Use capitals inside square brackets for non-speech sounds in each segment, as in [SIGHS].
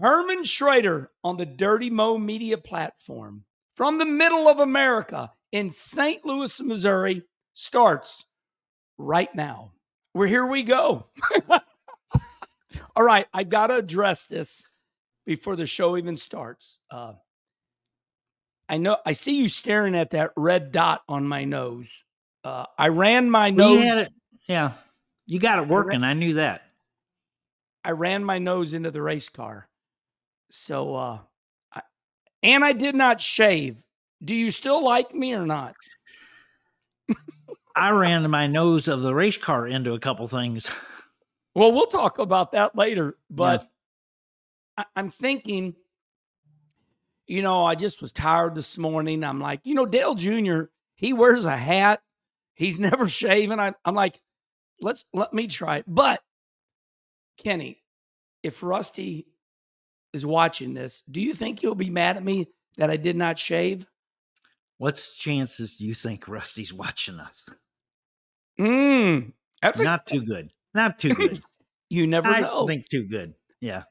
Herm & Schrader on the Dirty Mo Media platform from the middle of America in St. Louis, Missouri starts right now. Where here we go. [LAUGHS] All right, I've got to address this before the show even starts. Uh, I know I see you staring at that red dot on my nose. Uh, I ran my nose. It, yeah, you got it working. I, ran, I, knew that. I ran my nose into the race car. So, uh, I, and I did not shave. Do you still like me or not? I ran my nose of the race car into a couple things. Well, we'll talk about that later. But yeah. I, I'm thinking, you know, I just was tired this morning. I'm like, you know, Dale Jr., he wears a hat. He's [LAUGHS] never shaven. I, I'm like, let's let me try it. But Kenny, if Rusty is watching this, do you think he'll be mad at me that I did not shave? What's chances do you think Rusty's watching us? Mm, that's not a, too good. Not too [LAUGHS] good. you never I know. think too good. Yeah.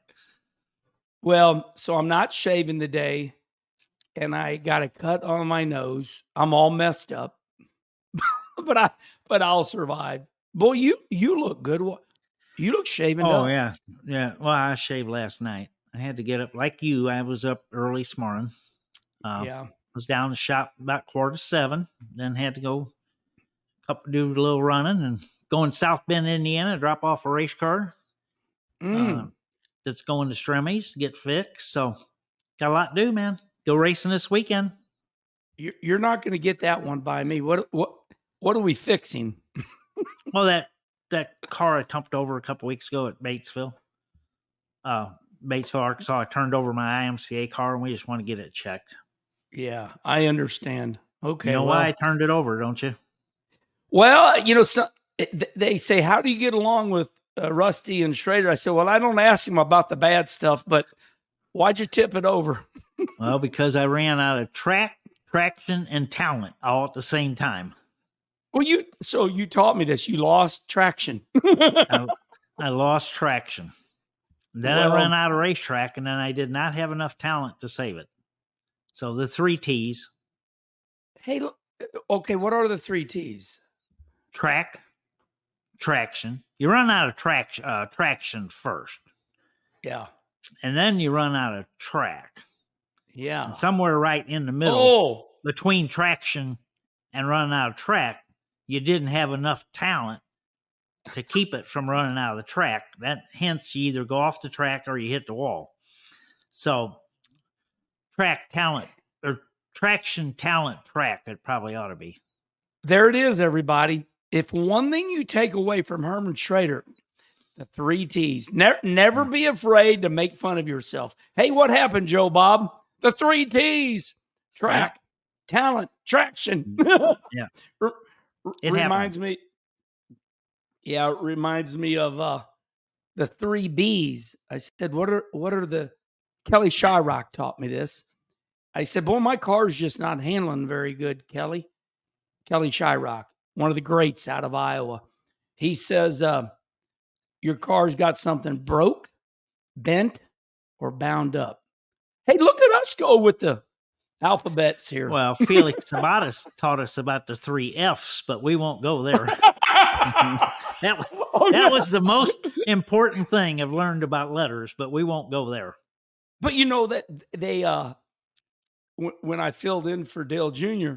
Well, so I'm not shaving today, and I got a cut on my nose. I'm all messed up, [LAUGHS] but I but I'll survive. Boy, you you look good. You look shaven. Oh up. yeah, yeah. Well, I shaved last night. I had to get up like you. I was up early this morning. Uh, yeah, was down the shop about quarter to seven. Then had to go up do a little running and going South Bend, Indiana, drop off a race car. Mm. Uh, that's going to Stremmy's to get fixed. So got a lot to do, man. Go racing this weekend. You're not going to get that one by me. What what what are we fixing? well, that that car I tumped over a couple weeks ago at Batesville, uh, Batesville, Arkansas. I turned over my IMCA car, and we just want to get it checked. Yeah, I understand. Okay, you know well, why I turned it over, don't you? Well, you know, so, they say, "How do you get along with uh, Rusty and Schrader?" I said, "Well, I don't ask him about the bad stuff, but why'd you tip it over?" [LAUGHS] well, because I ran out of track, traction, and talent all at the same time. Well, you so you taught me this. You lost traction. [LAUGHS] I, I, lost traction. Then well, I ran out of racetrack, and then I did not have enough talent to save it. So the three T's. Hey, okay, what are the three T's? Track, traction. You run out of traction, uh, traction first. Yeah. And then you run out of track. Yeah. And somewhere right in the middle oh. between traction and running out of track, you didn't have enough talent to keep it from running out of the track. That hence you either go off the track or you hit the wall. So track talent or traction talent track it probably ought to be. There it is, everybody. If one thing you take away from Herm & Schrader, the three T's, ne- never mm. be afraid to make fun of yourself. Hey, what happened, Joe Bob? The three T's track, yeah. talent, traction. Mm. yeah. [LAUGHS] it reminds me. Yeah, it reminds me of uh the three B's. I said, what are what are the Kelly Shryock taught me this. I said, Boy, my car's just not handling very good, Kelly. Kelly Shryock one of the greats out of Iowa. He says, uh, Your car's got something broke, bent, or bound up. Hey, look at us go with the alphabets here. Well, Felix Sabates taught us about the three F's, but we won't go there. [LAUGHS] [LAUGHS] that oh, that was the most important thing I've learned about letters, but we won't go there. But you know that they uh w- when I filled in for Dale Jr.,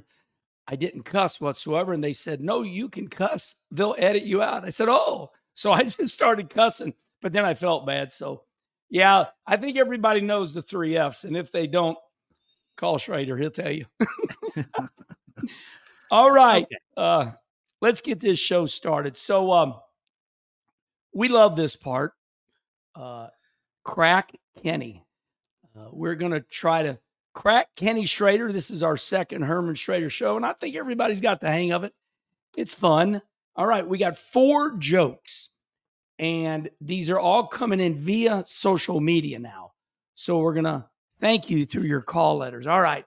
I didn't cuss whatsoever. And they said, No, you can cuss. They'll edit you out. I said, Oh. So I just started cussing, but then I felt bad. So, yeah, I think everybody knows the three F's. And if they don't, call Schrader. He'll tell you. All right. Okay. Uh, let's get this show started. So, um, we love this part. Uh, crack Kenny. Uh, we're going to try to crack Kenny Schrader. This is our second Herm & Schrader show, and I think everybody's got the hang of it. It's fun. All right, we got four jokes, and these are all coming in via social media now. So we're gonna thank you through your call letters. All right,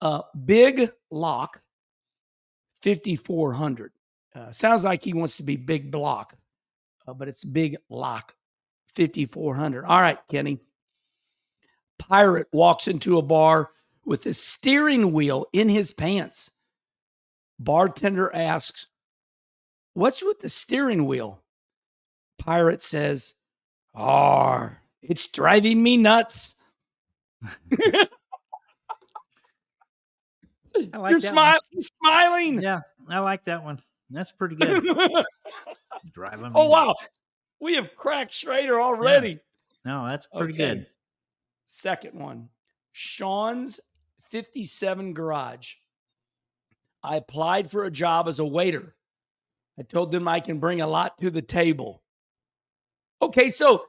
uh, Big Lock, fifty four hundred. Uh, sounds like he wants to be Big Block, uh, but it's Big Lock, fifty four hundred. All right, Kenny. pirate walks into a bar with a steering wheel in his pants. Bartender asks, What's with the steering wheel? Pirate says, "Ah, it's driving me nuts. I like You're smiling. smiling. Yeah, I like that one. That's pretty good. [LAUGHS] Driving. oh wow, we have cracked Schrader already. No, that's pretty Okay. good. Second one, Sean's 57 Garage. I applied for a job as a waiter. I told them I can bring a lot to the table. Okay, so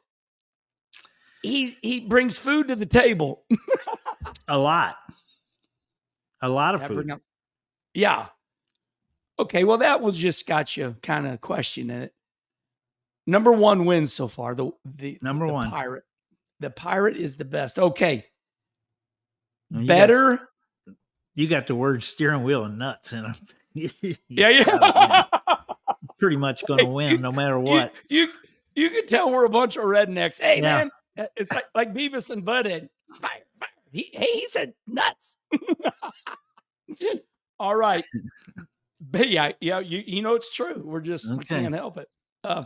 he he brings food to the table. A lot. A lot of Yeah, food. Yeah. Okay, well that was just got you kind of questioning it. Number one wins so far. The the Number the one. pirate. The pirate is the best. Okay, you got- better. you got the word steering wheel and nuts in them. [LAUGHS] yeah, yeah. [LAUGHS] Pretty much going to win no matter what. You, you you can tell we're a bunch of rednecks. Hey Yeah. man, it's like like Beavis and Butthead. Fire, fire. He, hey, he said nuts. [LAUGHS] All right, but yeah, yeah, you you know it's true. We're just we can't help it. Uh,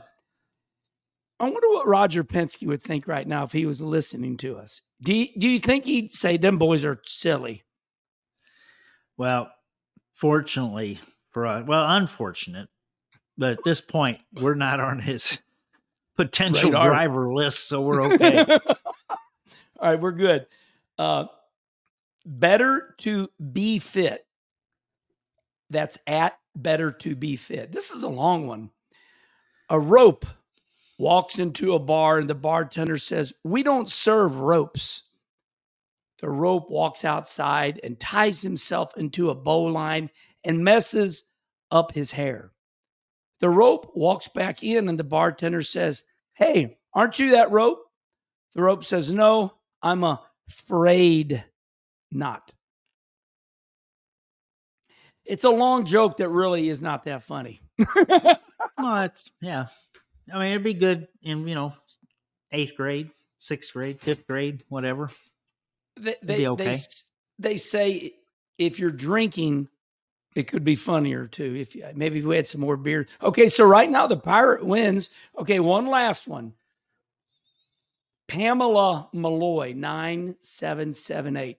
I wonder what Roger Penske would think right now if he was listening to us. Do you, do you think he'd say them boys are silly? Well, fortunately for us, well, unfortunate, but at this point, we're not on his potential Radar. driver list, so we're [LAUGHS] okay. All right, we're good. Uh, better to be fit. That's at better to be fit. This is a long one. A rope walks into a bar and the bartender says, We don't serve ropes. The rope walks outside and ties himself into a bowline and messes up his hair. The rope walks back in and the bartender says, Hey, aren't you that rope? The rope says, No, I'm afraid not. It's a long joke that really is not that funny. [LAUGHS] well, it's yeah. I mean, it'd be good in you know eighth grade, sixth grade, fifth grade, whatever. they, they, okay. they, they say if you're drinking, it could be funnier too. If you, maybe if we had some more beer. Okay, so right now the pirate wins. Okay, one last one. Pamela Malloy, 9778.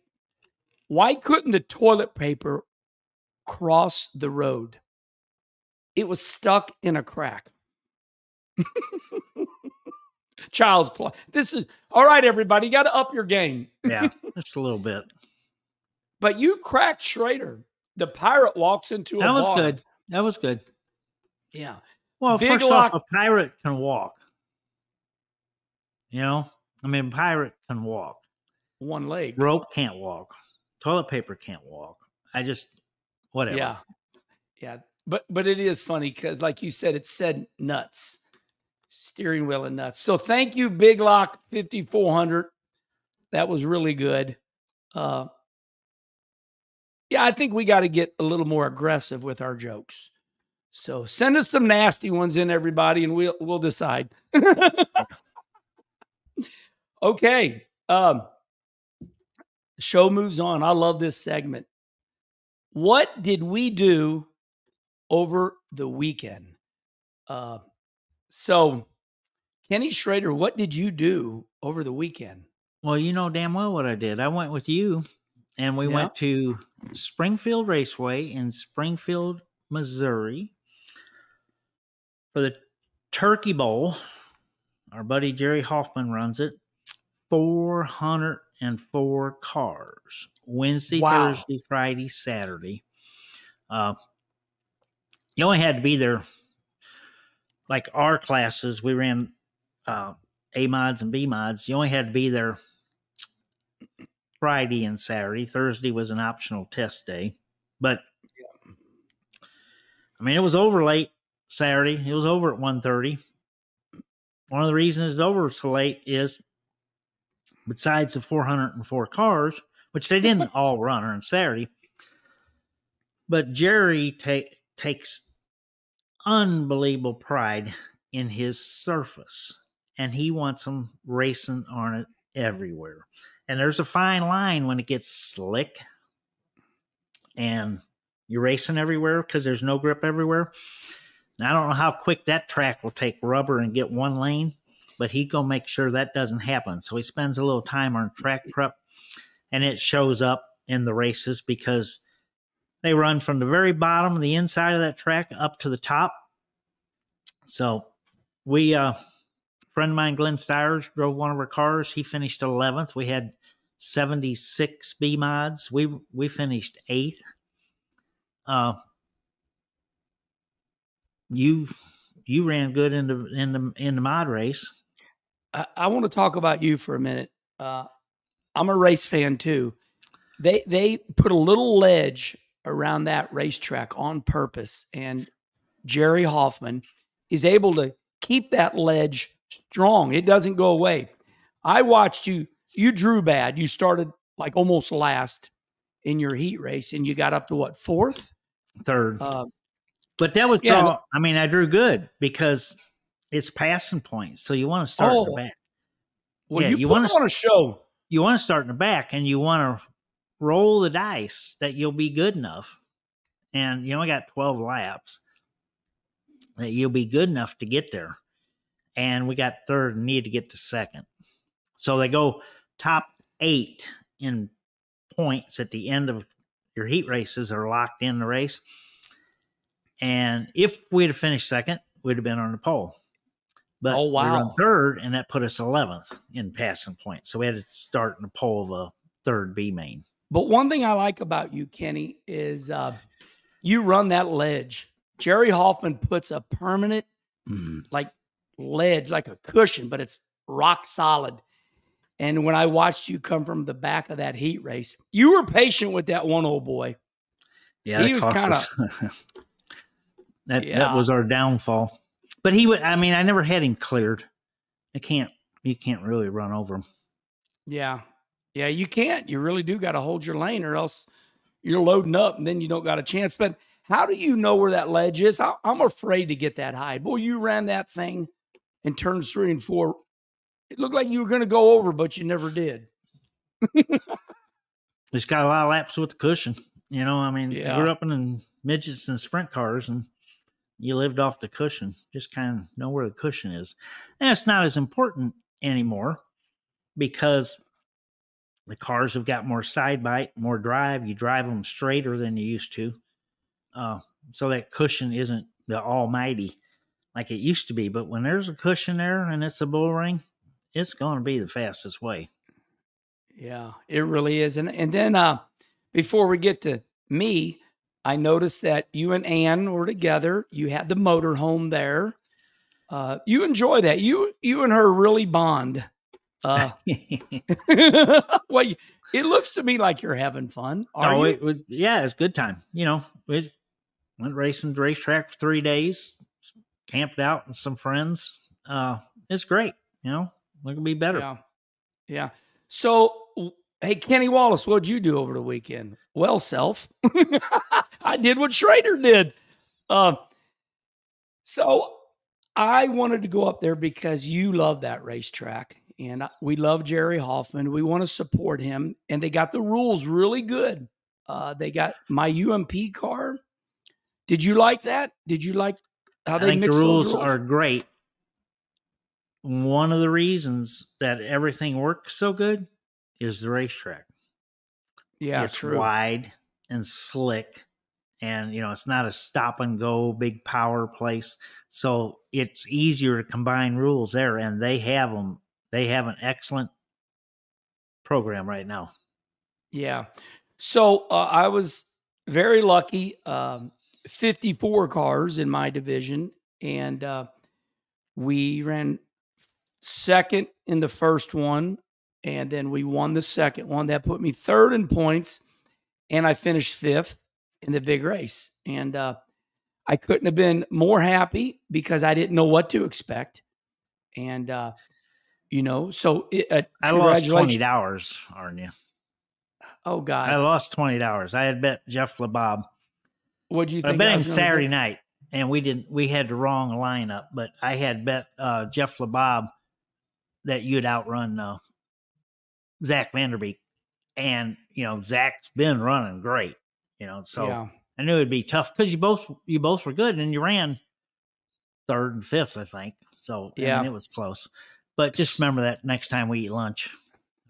Why couldn't the toilet paper cross the road? It was stuck in a crack. [LAUGHS] Child's play. This is all right, everybody. You got to up your game. Yeah, [LAUGHS] just a little bit. But you cracked Schrader. The pirate walks into a That was bar. good. That was good. Yeah. Well, Big first Lock- off, a pirate can walk. You know, I mean, pirate can walk. One leg. Rope can't walk. Toilet paper can't walk. I just whatever. Yeah. Yeah. But but it is funny because like you said, it said nuts. Steering wheel and nuts. So thank you, Big Lock 5400. That was really good. Uh yeah, I think we got to get a little more aggressive with our jokes. So send us some nasty ones in, everybody, and we'll we'll decide. [LAUGHS] okay. Um show moves on. I love this segment. What did we do over the weekend? Uh so Kenny Schrader, what did you do over the weekend? Well, you know damn well what I did. I went with you and we Yeah. went to Springfield Raceway in Springfield, Missouri for the Turkey Bowl. Our buddy Jerry Hoffman runs it. 404 cars. Wednesday, Wow. Thursday, Friday, Saturday. Uh, you only had to be there like our classes. We ran uh, A mods and B mods. You only had to be there Friday and Saturday. Thursday was an optional test day. But I mean it was over late Saturday. It was over at 1.30. One of the reasons it's over so late is besides the 404 cars, which they didn't [LAUGHS] all run on Saturday, but Jerry ta- takes unbelievable pride in his surface and he wants them racing on it everywhere. And there's a fine line when it gets slick and you're racing everywhere because there's no grip everywhere. Now, I don't know how quick that track will take rubber and get one lane, but he go make sure that doesn't happen. So he spends a little time on track prep, and it shows up in the races because they run from the very bottom of the inside of that track up to the top. So we, uh, friend of mine, Glenn Stires, drove one of our cars. He finished 11th. We had 76 B mods. We we finished eighth. Uh, you you ran good in the in the in the mod race. I, I want to talk about you for a minute. Uh, I'm a race fan too. They they put a little ledge around that racetrack on purpose, and Jerry Hoffman is able to keep that ledge strong. It doesn't go away. I watched you. You drew bad. You started like almost last in your heat race, and you got up to what fourth, third. Uh, but that was, yeah, draw, I mean, I drew good because it's passing points. So you want to start oh, in the oh. back. Well, yeah, you, you want to show. You want to start in the back, and you want to roll the dice that you'll be good enough. And you only got twelve laps that you'll be good enough to get there. And we got third and need to get to second. So they go top eight in points at the end of your heat races are locked in the race. And if we'd have finished second, we'd have been on the pole. But oh, wow. we third, and that put us 11th in passing points. So we had to start in the pole of a third B main. But one thing I like about you, Kenny, is uh, you run that ledge. Jerry Hoffman puts a permanent, mm. like ledge, like a cushion, but it's rock solid. And when I watched you come from the back of that heat race, you were patient with that one old boy. Yeah, he was kind of [LAUGHS] that yeah. that was our downfall. But he would. I mean, I never had him cleared. I can't. You can't really run over him. Yeah, yeah, you can't. You really do got to hold your lane, or else you're loading up, and then you don't got a chance. But how do you know where that ledge is? I, I'm afraid to get that high. Boy, you ran that thing in turns three and four. It looked like you were going to go over, but you never did. It's got a lot of laps with the cushion. You know, I mean, yeah. grew up in midgets and sprint cars, and you lived off the cushion. Just kind of know where the cushion is. And it's not as important anymore because the cars have got more side bite, more drive. You drive them straighter than you used to. Uh, so that cushion isn't the almighty like it used to be. But when there's a cushion there and it's a bull ring, it's going to be the fastest way. Yeah, it really is. And and then uh, before we get to me, I noticed that you and Ann were together. You had the motor home there. Uh, you enjoy that. You you and her really bond. Uh, [LAUGHS] [LAUGHS] well, it looks to me like you're having fun. Are oh, you? It, yeah, it's good time. You know, we went racing the racetrack for three days, camped out with some friends. Uh, it's great. You know, we can be better. Yeah, yeah. So Hey, Kenny Wallace, what'd you do over the weekend? Well, self. [LAUGHS] I did what Schrader did. Uh, so I wanted to go up there because you love that racetrack. And we love Jerry Hoffman. We want to support him. And they got the rules really good. Uh, they got my UMP car. Did you like that? Did you like how they I think the rules, rules are great. One of the reasons that everything works so good is the racetrack. Yeah, it's true. wide and slick, and you know it's not a stop and go big power place, so it's easier to combine rules there. And they have them. They have an excellent program right now. Yeah. So uh, I was very lucky. Um, 54 cars in my division, and uh, we ran second in the first one and then we won the second one. That put me third in points, and I finished fifth in the big race. And uh, I couldn't have been more happy because I didn't know what to expect. And uh, you know, so it, uh, I lost twenty dollars, aren't you? Oh God, I lost twenty dollars. I had bet Jeff LeBob. What do you think? I bet him Saturday bet? night, and we didn't. We had the wrong lineup, but I had bet uh, Jeff LeBob that you'd outrun uh, Zach Vanderbeek, and you know Zach's been running great. You know, so yeah. I knew it'd be tough because you both you both were good, and you ran third and fifth, I think. So I Yeah. mean, it was close. But just remember that next time we eat lunch,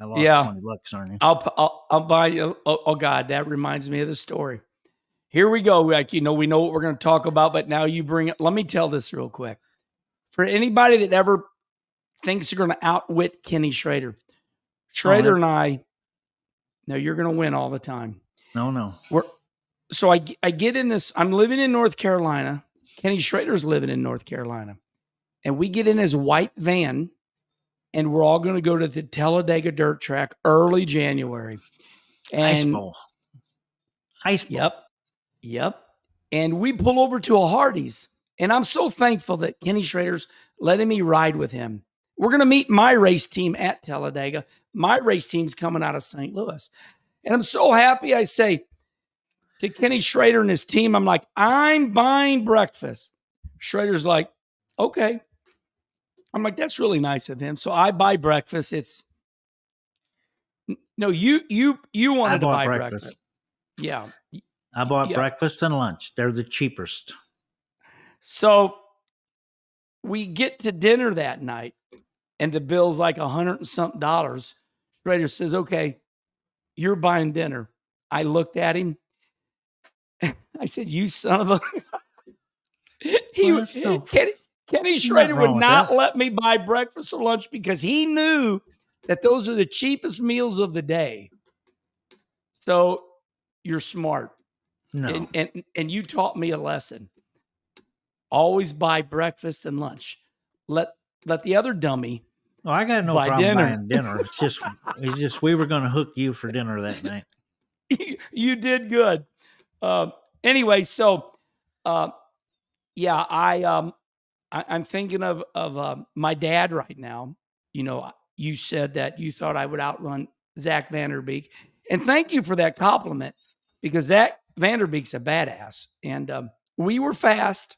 I lost Yeah. twenty bucks on you. I'll, I'll I'll buy you. Oh, oh God, that reminds me of the story. Here we go. Like you know, we know what we're going to talk about, but now you bring it. Let me tell this real quick. For anybody that ever thinks they're going to outwit Kenny Schrader, oh, Schrader that- and I. No, you're going to win all the time. No, no. We're so I, I get in this. I'm living in North Carolina. Kenny Schrader's living in North Carolina, and we get in his white van, and we're all going to go to the Talladega Dirt Track early January. And, Ice bowl. Ice bowl. Yep. Yep. And we pull over to a Hardee's. And I'm so thankful that Kenny Schrader's letting me ride with him. We're going to meet my race team at Talladega. My race team's coming out of St. Louis. And I'm so happy. I say to Kenny Schrader and his team, I'm like, I'm buying breakfast. Schrader's like, okay. I'm like, that's really nice of him. So I buy breakfast. It's no, you you you wanted to buy breakfast. breakfast. Yeah. I bought Yeah. breakfast and lunch. They're the cheapest. So we get to dinner that night, and the bill's like a hundred and something dollars. Schrader says, "Okay, you're buying dinner." I looked at him. [LAUGHS] I said, "You son of a." [LAUGHS] he Well, no- [LAUGHS] Kenny, Kenny Schrader would not that. let me buy breakfast or lunch because he knew that those are the cheapest meals of the day. So you're smart No. and, and and you taught me a lesson. Always buy breakfast and lunch. Let let the other dummy. well, I got no buy problem dinner. buying dinner. It's [LAUGHS] just, it's just we were going to hook you for dinner that night. [LAUGHS] you did good. Uh, anyway, so uh, yeah, I um I, I'm thinking of of uh, my dad right now. You know, you said that you thought I would outrun Zach Vanderbeek, and thank you for that compliment because Zach Vanderbeek's a badass, and um, we were fast,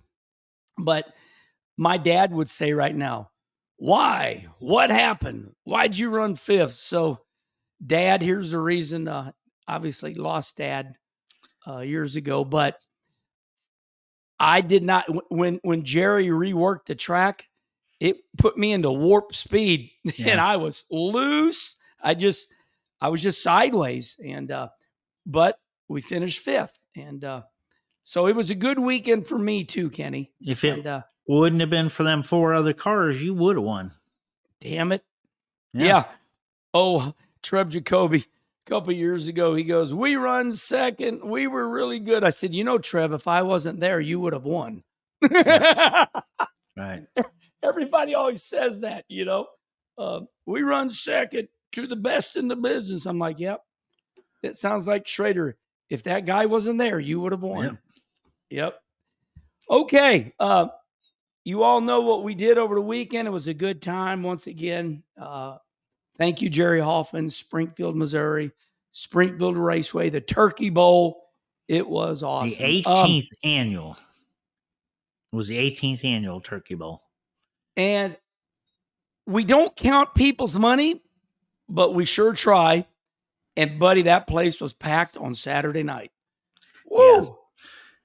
but my dad would say right now, "Why? What happened? Why'd you run fifth? So, Dad, here's the reason. Uh, obviously, lost Dad uh, years ago, but I did not when when Jerry reworked the track. It put me into warp speed, [LAUGHS] and I was loose. I just I was just sideways, and uh, but we finished fifth, and uh, so it was a good weekend for me too, Kenny. If it And uh, wouldn't have been for them four other cars, you would have won. damn it, Yeah. Oh, Trev Jacoby, a couple years ago, he goes, We run second. We were really good. I said, You know, Trev, if I wasn't there, you would have won. [LAUGHS] Right. Everybody always says that, you know. Uh, we run second to the best in the business. I'm like, Yep. That sounds like Schrader. If that guy wasn't there, you would have won. Yep. Okay. Uh, you all know what we did over the weekend. It was a good time once again. Uh, thank you, Jerry Hoffman, Springfield, Missouri, Springfield Raceway, the Turkey Bowl. It was awesome. The Um, 18th annual it was the 18th annual Turkey Bowl. and we don't count people's money, but we sure try. And buddy, that place was packed on Saturday night. Woo!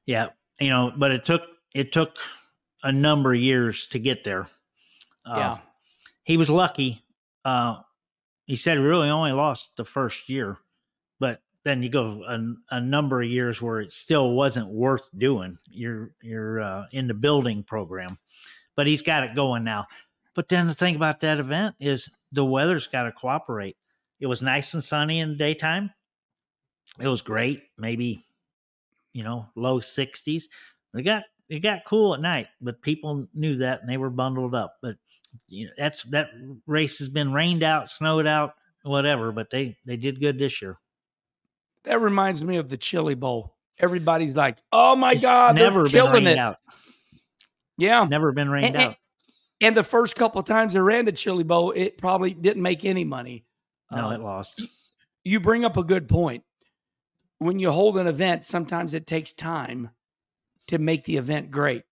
Yeah, you know, but it took it took a number of years to get there. Uh, Yeah. he was lucky. Uh, he said he really only lost the first year, but then you go a, a number of years where it still wasn't worth doing. You're you're uh, in the building program, but he's got it going now. But then the thing about that event is the weather's got to cooperate. It was nice and sunny in the daytime. It was great, maybe you know low sixties. It got it got cool at night, but people knew that and they were bundled up. But you know, that's that race has been rained out, snowed out, whatever. But they they did good this year. That reminds me of the Chili Bowl. Everybody's like, "Oh my It's God, never they're been killing rained it!" out. Yeah, Never been rained And- out. And the first couple of times I ran the Chili Bowl, it probably didn't make any money. No, Uh, it lost. you bring up a good point. When you hold an event, sometimes it takes time to make the event great.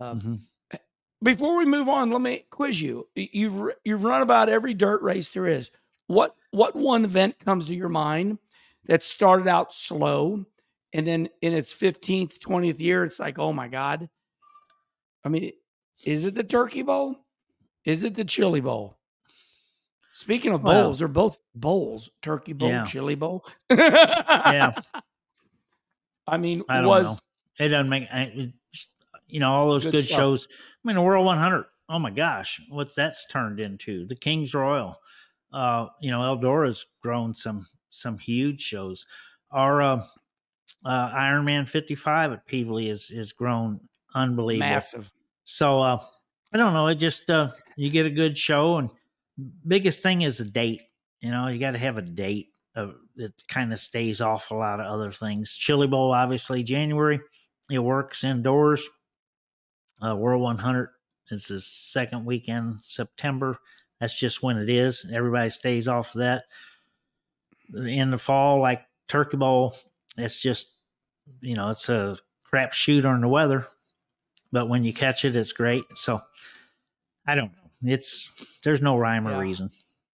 Uh, Mhm. Before we move on, let me quiz you. You've you've run about every dirt race there is. What what one event comes to your mind that started out slow and then in its 15th, 20th year, it's like, oh my God. I mean, is it the Turkey Bowl? Is it the Chili Bowl? Speaking of bowls, they're both bowls. Turkey Bowl, Yeah. Chili Bowl. Yeah. [LAUGHS] I mean, I was know. It doesn't make it you know all those Good good, shows. I mean, the World 100. Oh my gosh, what's that's turned into? The King's Royal. Uh, you know, Eldora's grown some some huge shows. Our uh, uh, Iron Man 55 at Pevely is is grown unbelievable. massive. So uh, I don't know. It just uh, you get a good show, and biggest thing is the date. You know, you got to have a date of that kind of stays off a lot of other things. Chili Bowl, obviously, January. It works indoors. Uh, World 100 is the second weekend, September. That's just when it is. Everybody stays off of that. In the fall, like Turkey Bowl, it's just you know it's a crap shoot on the weather but when you catch it, it's great. So I don't know. It's there's no rhyme Yeah. or reason.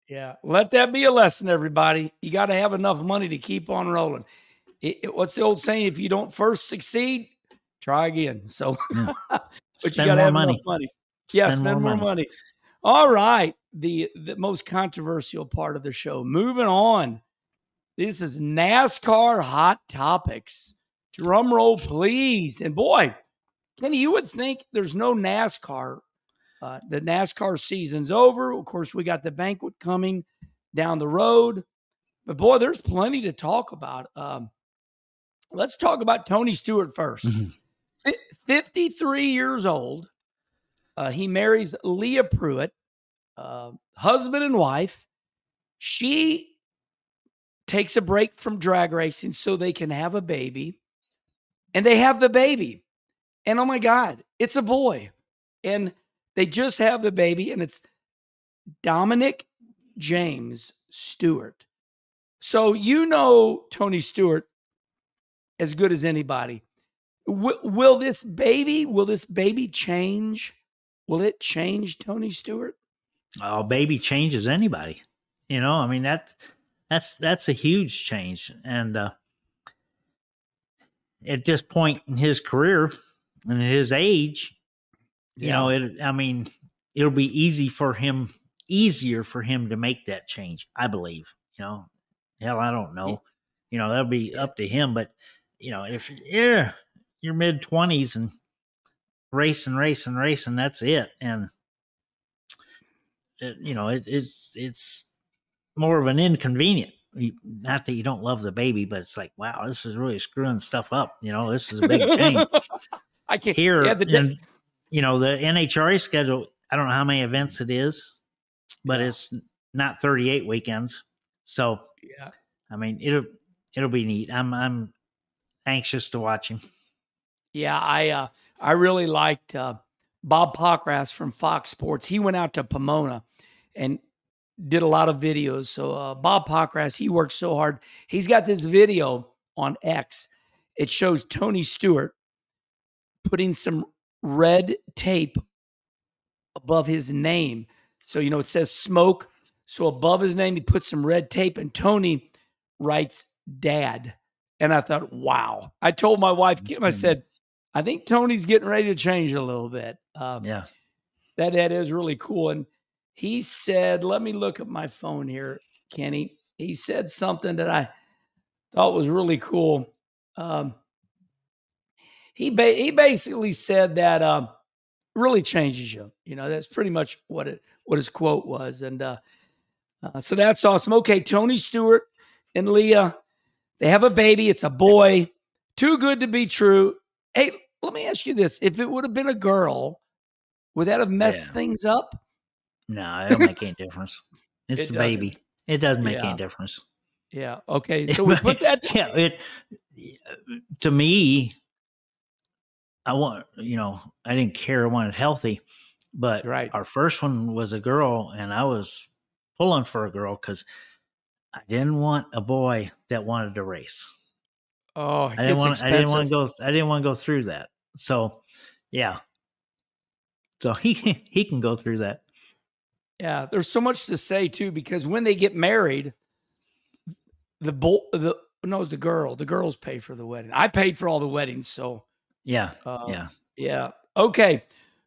Yeah, let that be a lesson, everybody. You got to have enough money to keep on rolling. It- it- what's the old saying? If you don't first succeed, try again. So, Yeah. [LAUGHS] Hmm. but you got to have money. money. Yeah, spend, more, money. All right, the the most controversial part of the show. Moving on. This is NASCAR hot topics. Drum roll, please. And boy, Kenny, you would think there's no NASCAR. Uh, the NASCAR season's over. Of course, we got the banquet coming down the road. But boy, there's plenty to talk about. Um, let's talk about Tony Stewart 1st Mhm. Fi 53 years old. Uh, he marries Leah Pruett, uh, husband and wife. She takes a break from drag racing so they can have a baby. And they have the baby. And oh my God, it's a boy. And they just have the baby, and it's Dominic James Stewart. So you know Tony Stewart as good as anybody. W- will this baby, will this baby change? Will it change Tony Stewart? Oh, baby changes anybody. You know, I mean that that's that's a huge change. And uh at this point in his career and his age, you know, it I mean, it'll be easy for him easier for him to make that change, I believe. You know, hell, I don't know. You know, that'll be up to him. But you know, if yeah, you're mid twenties and racing, racing, racing, that's it. And it, you know, it, it's it's more of an inconvenient. Not that you don't love the baby, but it's like, wow, this is really screwing stuff up. You know, this is a big change [LAUGHS] I can't here. Yeah, the in, you know, the NHRA schedule. I don't know how many events it is, but Yeah. it's not 38 weekends. So, Yeah. I mean, it'll it'll be neat. I'm I'm anxious to watch him. Yeah, I uh, I really liked uh, Bob Pockrass from Fox Sports. He went out to Pomona and did a lot of videos. So uh, Bob Pockrass, he worked so hard. He's got this video on X. It shows Tony Stewart putting some red tape above his name. So you know it says smoke. So above his name, he put some red tape, and Tony writes "Dad." And I thought, wow. I told my wife, Kim, I said, I think Tony's getting ready to change a little bit. Um, Yeah. that that is really cool. And he said, let me look at my phone here, Kenny. He said something that I thought was really cool. Um, he ba- he basically said that um, really changes you. You know, that's pretty much what it what his quote was. And uh, uh, so that's awesome. Okay, Tony Stewart and Leah, they have a baby. It's a boy. Too good to be true. Hey, let me ask you this: If it would have been a girl, would that have messed Yeah. things up? No, [LAUGHS] it don't make any difference. It's It doesn't. baby. It doesn't make Yeah. any difference. Yeah. Okay. [LAUGHS] So we put that. yeah, it to me, I want you know, I didn't care. I wanted healthy, but Right. our first one was a girl, and I was pulling for a girl because I didn't want a boy that wanted to race. Oh, I didn't want. I didn't want to go. I didn't want to go through that. So, yeah. So [LAUGHS] he he can go through that. Yeah, there's so much to say too because when they get married, the boy, the no, it was the girl. The girls pay for the wedding. I paid for all the weddings, so Yeah. uh, Yeah. yeah. Okay,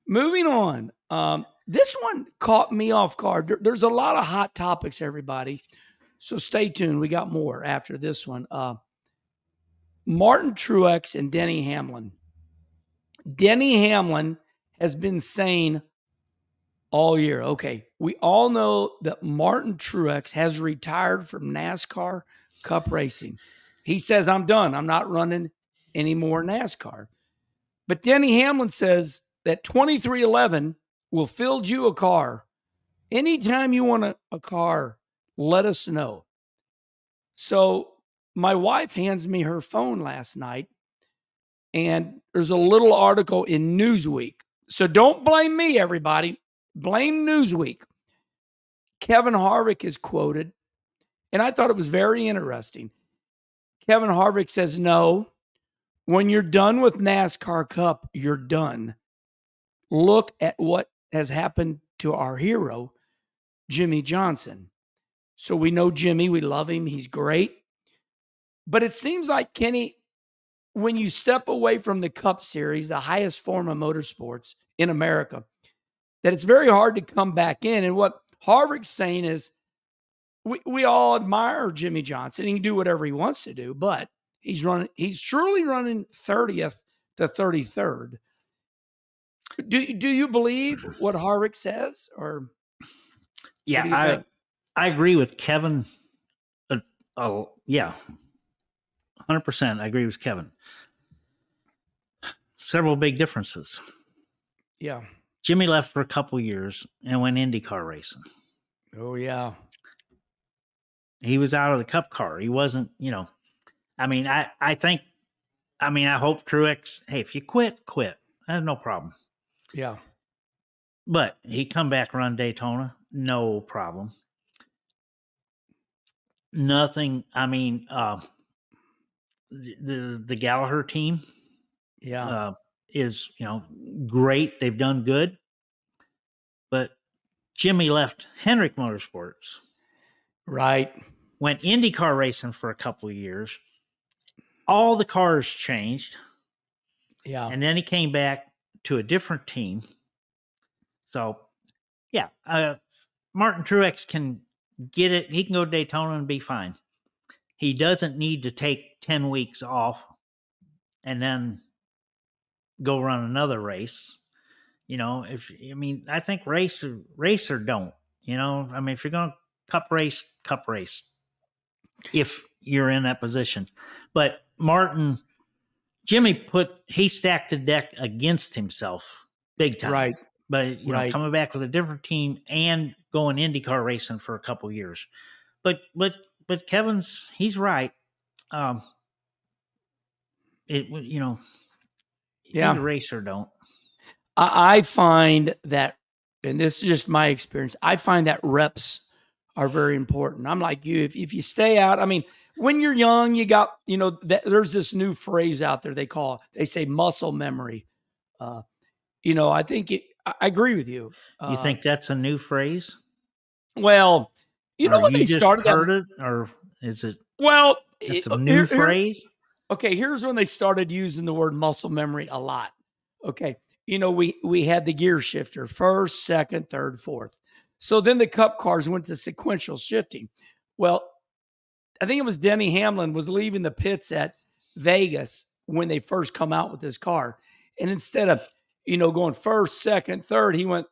moving on. Um, this one caught me off guard. There- there's a lot of hot topics, everybody. So stay tuned. We got more after this one. Uh, Martin Truex and Denny Hamlin. Denny Hamlin has been saying all year, okay, we all know that Martin Truex has retired from NASCAR Cup racing. He says, I'm done. I'm not running any more NASCAR. But Denny Hamlin says that 2311 will field you a car. Anytime you want a, a car, let us know. So my wife hands me her phone last night, and there's a little article in Newsweek. So don't blame me, everybody. Blame Newsweek. Kevin Harvick is quoted, and I thought it was very interesting. Kevin Harvick says, No, when you're done with NASCAR Cup, you're done. Look at what has happened to our hero, Jimmie Johnson. So we know Jimmy, we love him, he's great. But it seems like Kenny, when you step away from the Cup Series, the highest form of motorsports in America, that it's very hard to come back in. And what Harvick's saying is, we, we all admire Jimmie Johnson. He can do whatever he wants to do, but he's running, he's truly running 30th to 33rd. Do, do you believe what Harvick says? Or Yeah. I, think? I agree with Kevin. Uh, oh, yeah. 100%. I agree with Kevin. Several big differences. yeah. Jimmy left for a couple years and went IndyCar racing. Oh, yeah. He was out of the cup car. He wasn't, you know, I mean, I, I think, I mean, I hope Truex, hey, if you quit, quit. Have no problem. Yeah. But he come back run Daytona, no problem. Nothing. I mean, uh, the the, the Gallagher team Yeah. uh, is you know great. They've done good, but Jimmy left Hendrick Motorsports, right. went IndyCar racing for a couple of years. All the cars changed, Yeah. and then he came back to a different team. So, yeah, uh, Martin Truex can get it. He can go to Daytona and be fine. He doesn't need to take 10 weeks off and then go run another race. You know, if I mean, I think racer racer don't. You know, I mean, if you're going to cup race, cup race. If you're in that position, but Martin, Jimmy put he stacked the deck against himself big time. Right. But you know, coming back with a different team and going IndyCar racing for a couple years. But but but Kevin's he's right. Um it you know Yeah. either race or don't. I, I find that, and this is just my experience, I find that reps are very important. I'm like you, if, if you stay out, I mean, when you're young, you got, you know, that, there's this new phrase out there they call, they say muscle memory. Uh, you know, I think it, I I agree with you. You Uh, think that's a new phrase? Well, you know Or when they just started that. heard it, or is it Well, it's a new here- here- phrase? okay here's when they started using the word muscle memory a lot okay you know we we had the gear shifter first second third fourth so then the cup cars went to sequential shifting well i think it was denny hamlin was leaving the pits at vegas when they first come out with this car and instead of you know going first second third he went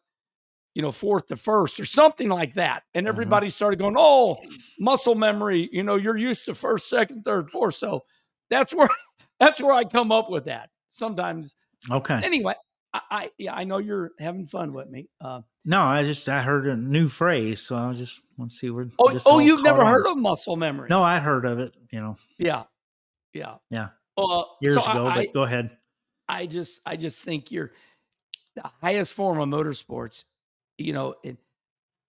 you know fourth to first or something like that and Mhm. everybody started going oh muscle memory you know you're used to first second third fourth so that's where [LAUGHS] that's where I come up with that. Sometimes, Okay. anyway, I, I yeah, I know you're having fun with me. Uh, No, I just I heard a new phrase, so I just want to see where. oh, oh, you've never heard of muscle memory? No, I heard of it. You know, Yeah, yeah, Yeah. Uh, years so ago. I, but go ahead. I, just, I just think you're the highest form of motorsports. You know, it,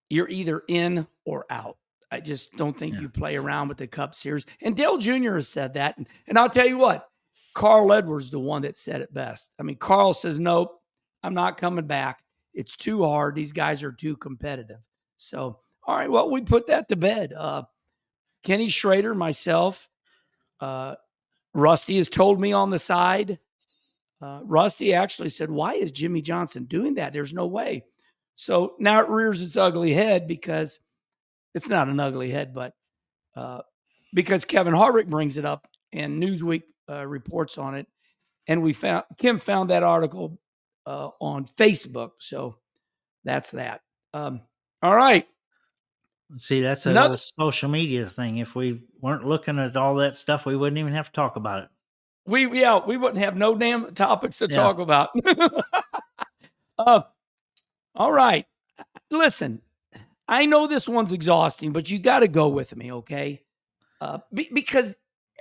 you're either in or out. I just don't think Yeah. you play around with the Cup Series. And Dale Jr. has said that. And, and I'll tell you what, Carl Edwards, the one that said it best. I mean, Carl says, nope, I'm not coming back. It's too hard. These guys are too competitive. So, all right, well, we put that to bed. Uh, Kenny Schrader, myself, uh, Rusty has told me on the side. Uh, Rusty actually said, Why is Jimmie Johnson doing that? There's no way. So now it rears its ugly head because it's not an ugly head, but uh, because Kevin Harvick brings it up and Newsweek uh, reports on it. And we found Kim found that article uh, on Facebook. So that's that. Um, all right. See, that's another social media thing. If we weren't looking at all that stuff, we wouldn't even have to talk about it. We yeah, we wouldn't have no damn topics to yeah. talk about. uh, [LAUGHS] all right. Listen, I know this one's exhausting, but you got to go with me, okay? Uh, be, because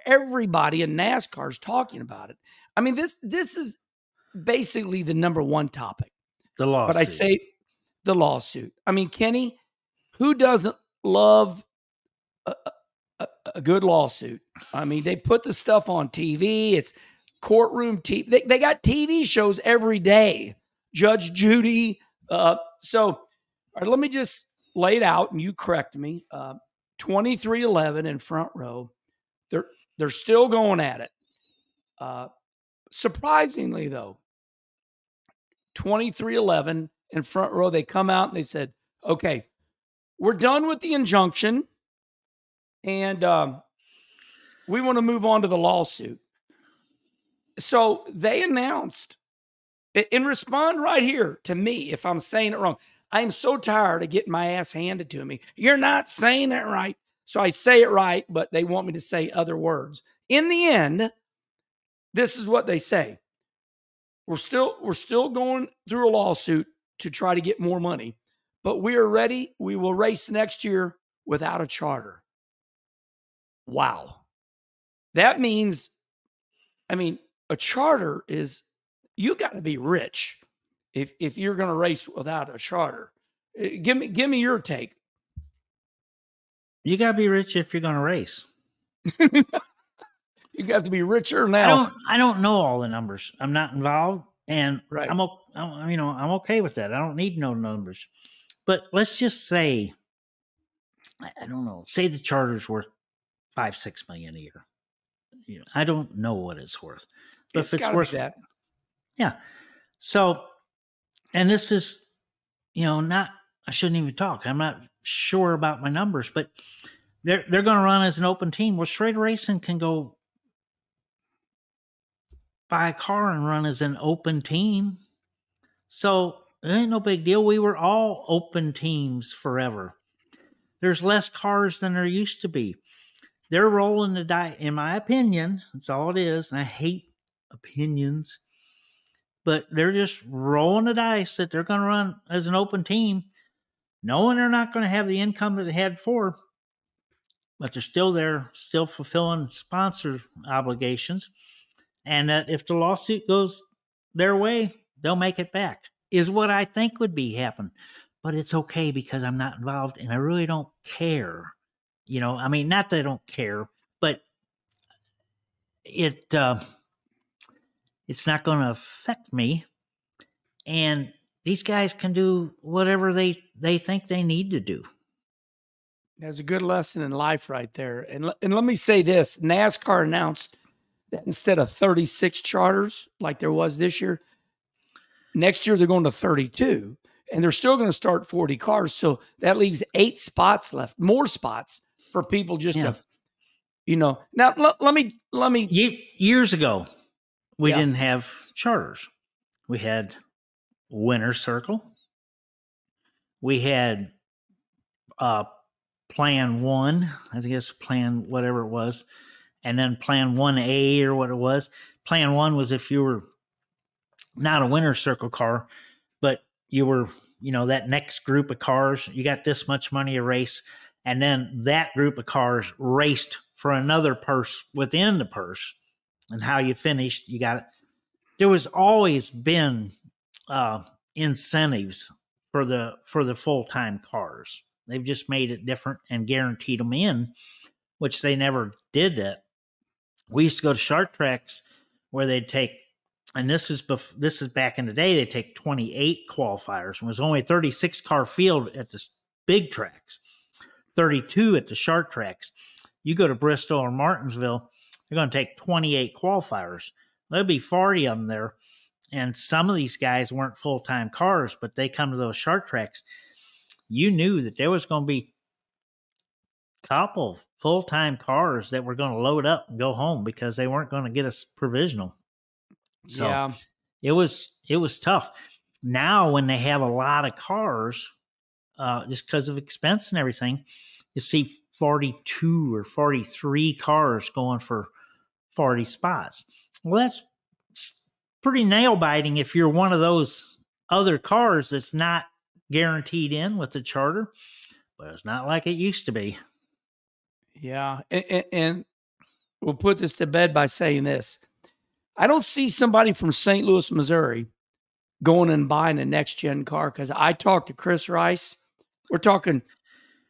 everybody in NASCAR is talking about it. I mean this this is basically the number one topic. The lawsuit. But I say the lawsuit. I mean, Kenny, who doesn't love a, a, a, good lawsuit? I mean, they put the stuff on TV. It's courtroom TV. They, they got TV shows every day. Judge Judy. Uh, so, right, let me just lay it out, and you correct me. Uh, Twenty three eleven in front row. They're they're still going at it. Uh, surprisingly, though, 2311 in front row, they come out and they said, okay, we're done with the injunction and um, we want to move on to the lawsuit. So they announced, and respond right here to me if I'm saying it wrong. I am so tired of getting my ass handed to me. You're not saying it right. So I say it right, but they want me to say other words. In the end, this is what they say. We're still we're still going through a lawsuit to try to get more money, but we are ready. We will race next year without a charter. Wow. That means I mean, a charter is you got to be rich if if you're going to race without a charter. Eh, give me give me your take. You got to be rich if you're going to race. [LAUGHS] you have to be richer now. I don't. I don't know all the numbers. I'm not involved, and right. I'm, I'm. You know, I'm okay with that. I don't need no numbers. But let's just say, I don't know. Say the charter's worth five, six million a year. You know, I don't know what it's worth, but it's if it's worth that, yeah. So, and this is, you know, not. I shouldn't even talk. I'm not sure about my numbers, but they're they're going to run as an open team. Well, Schrader Racing can go buy a car and run as an open team. So it ain't no big deal. We were all open teams forever. There's less cars than there used to be. They're rolling the dice, in my opinion. That's all it is. And I hate opinions, but they're just rolling the dice that they're going to run as an open team, knowing they're not going to have the income that they had before, but they're still there, still fulfilling sponsor obligations and that if the lawsuit goes their way, they'll make it back. Is what I think would be happen. But it's okay because I'm not involved and I really don't care. You know, I mean, not that I don't care, but it uh, it's not going to affect me. And these guys can do whatever they they think they need to do. That's a good lesson in life right there. And and let me say this: NASCAR announced that instead of 36 charters like there was this year, next year they're going to 32 and they're still going to start 40 cars. So that leaves eight spots left, more spots for people just yeah. to, you know. Now, l- let me, let me. Years ago, we yeah. didn't have charters. We had Winner Circle. We had uh, Plan One, I guess Plan whatever it was and then plan 1A or what it was. Plan 1 was if you were not a winner circle car, but you were, you know, that next group of cars, you got this much money a race, and then that group of cars raced for another purse within the purse. And how you finished, you got it. There was always been uh, incentives for the for the full time cars. They've just made it different and guaranteed them in, which they never did that we used to go to short tracks where they'd take and this is bef- this is back in the day they take 28 qualifiers and was only a 36 car field at the big tracks 32 at the short tracks You go to Bristol or Martinsville, they're going to take 28 qualifiers. There'll be 40 of them there. And some of these guys weren't full time cars, but they come to those short tracks. You knew that there was going to be a couple full time cars that were going to load up and go home because they weren't going to get us provisional. So yeah. it was it was tough. Now when they have a lot of cars, uh, just because of expense and everything, you see 42 or 43 cars going for 40 spots. Well, that's pretty nail biting if you're one of those other cars that's not guaranteed in with the charter, but it's not like it used to be. Yeah. And, and, and we'll put this to bed by saying this I don't see somebody from St. Louis, Missouri going and buying a next gen car because I talked to Chris Rice. We're talking,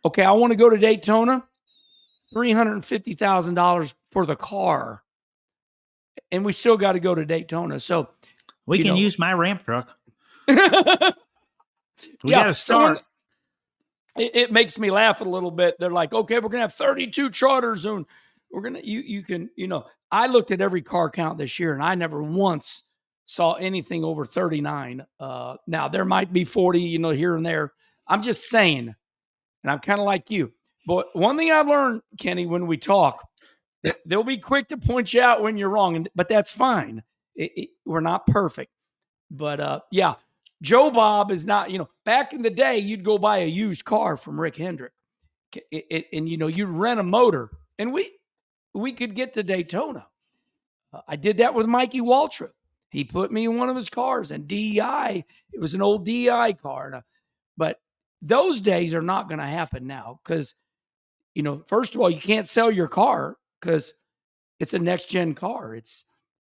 okay, I want to go to Daytona, $350,000 for the car and we still got to go to Daytona. So we can know. use my ramp truck. [LAUGHS] we yeah, got to start. it, it, makes me laugh a little bit. They're like, okay, we're gonna have 32 charters, and we're gonna you you can you know. I looked at every car count this year, and I never once saw anything over 39. Uh, now there might be 40, you know, here and there. I'm just saying, and I'm kind of like you. But one thing I've learned, Kenny, when we talk, They'll be quick to point you out when you're wrong, but that's fine. It, it, we're not perfect, but uh, yeah, Joe Bob is not. You know, back in the day, you'd go buy a used car from Rick Hendrick, it, and you know you'd rent a motor, and we we could get to Daytona. Uh, I did that with Mikey Waltrip. He put me in one of his cars, and DEI. It was an old DEI car, uh, but those days are not going to happen now because you know, first of all, you can't sell your car because it's a next gen car. It's,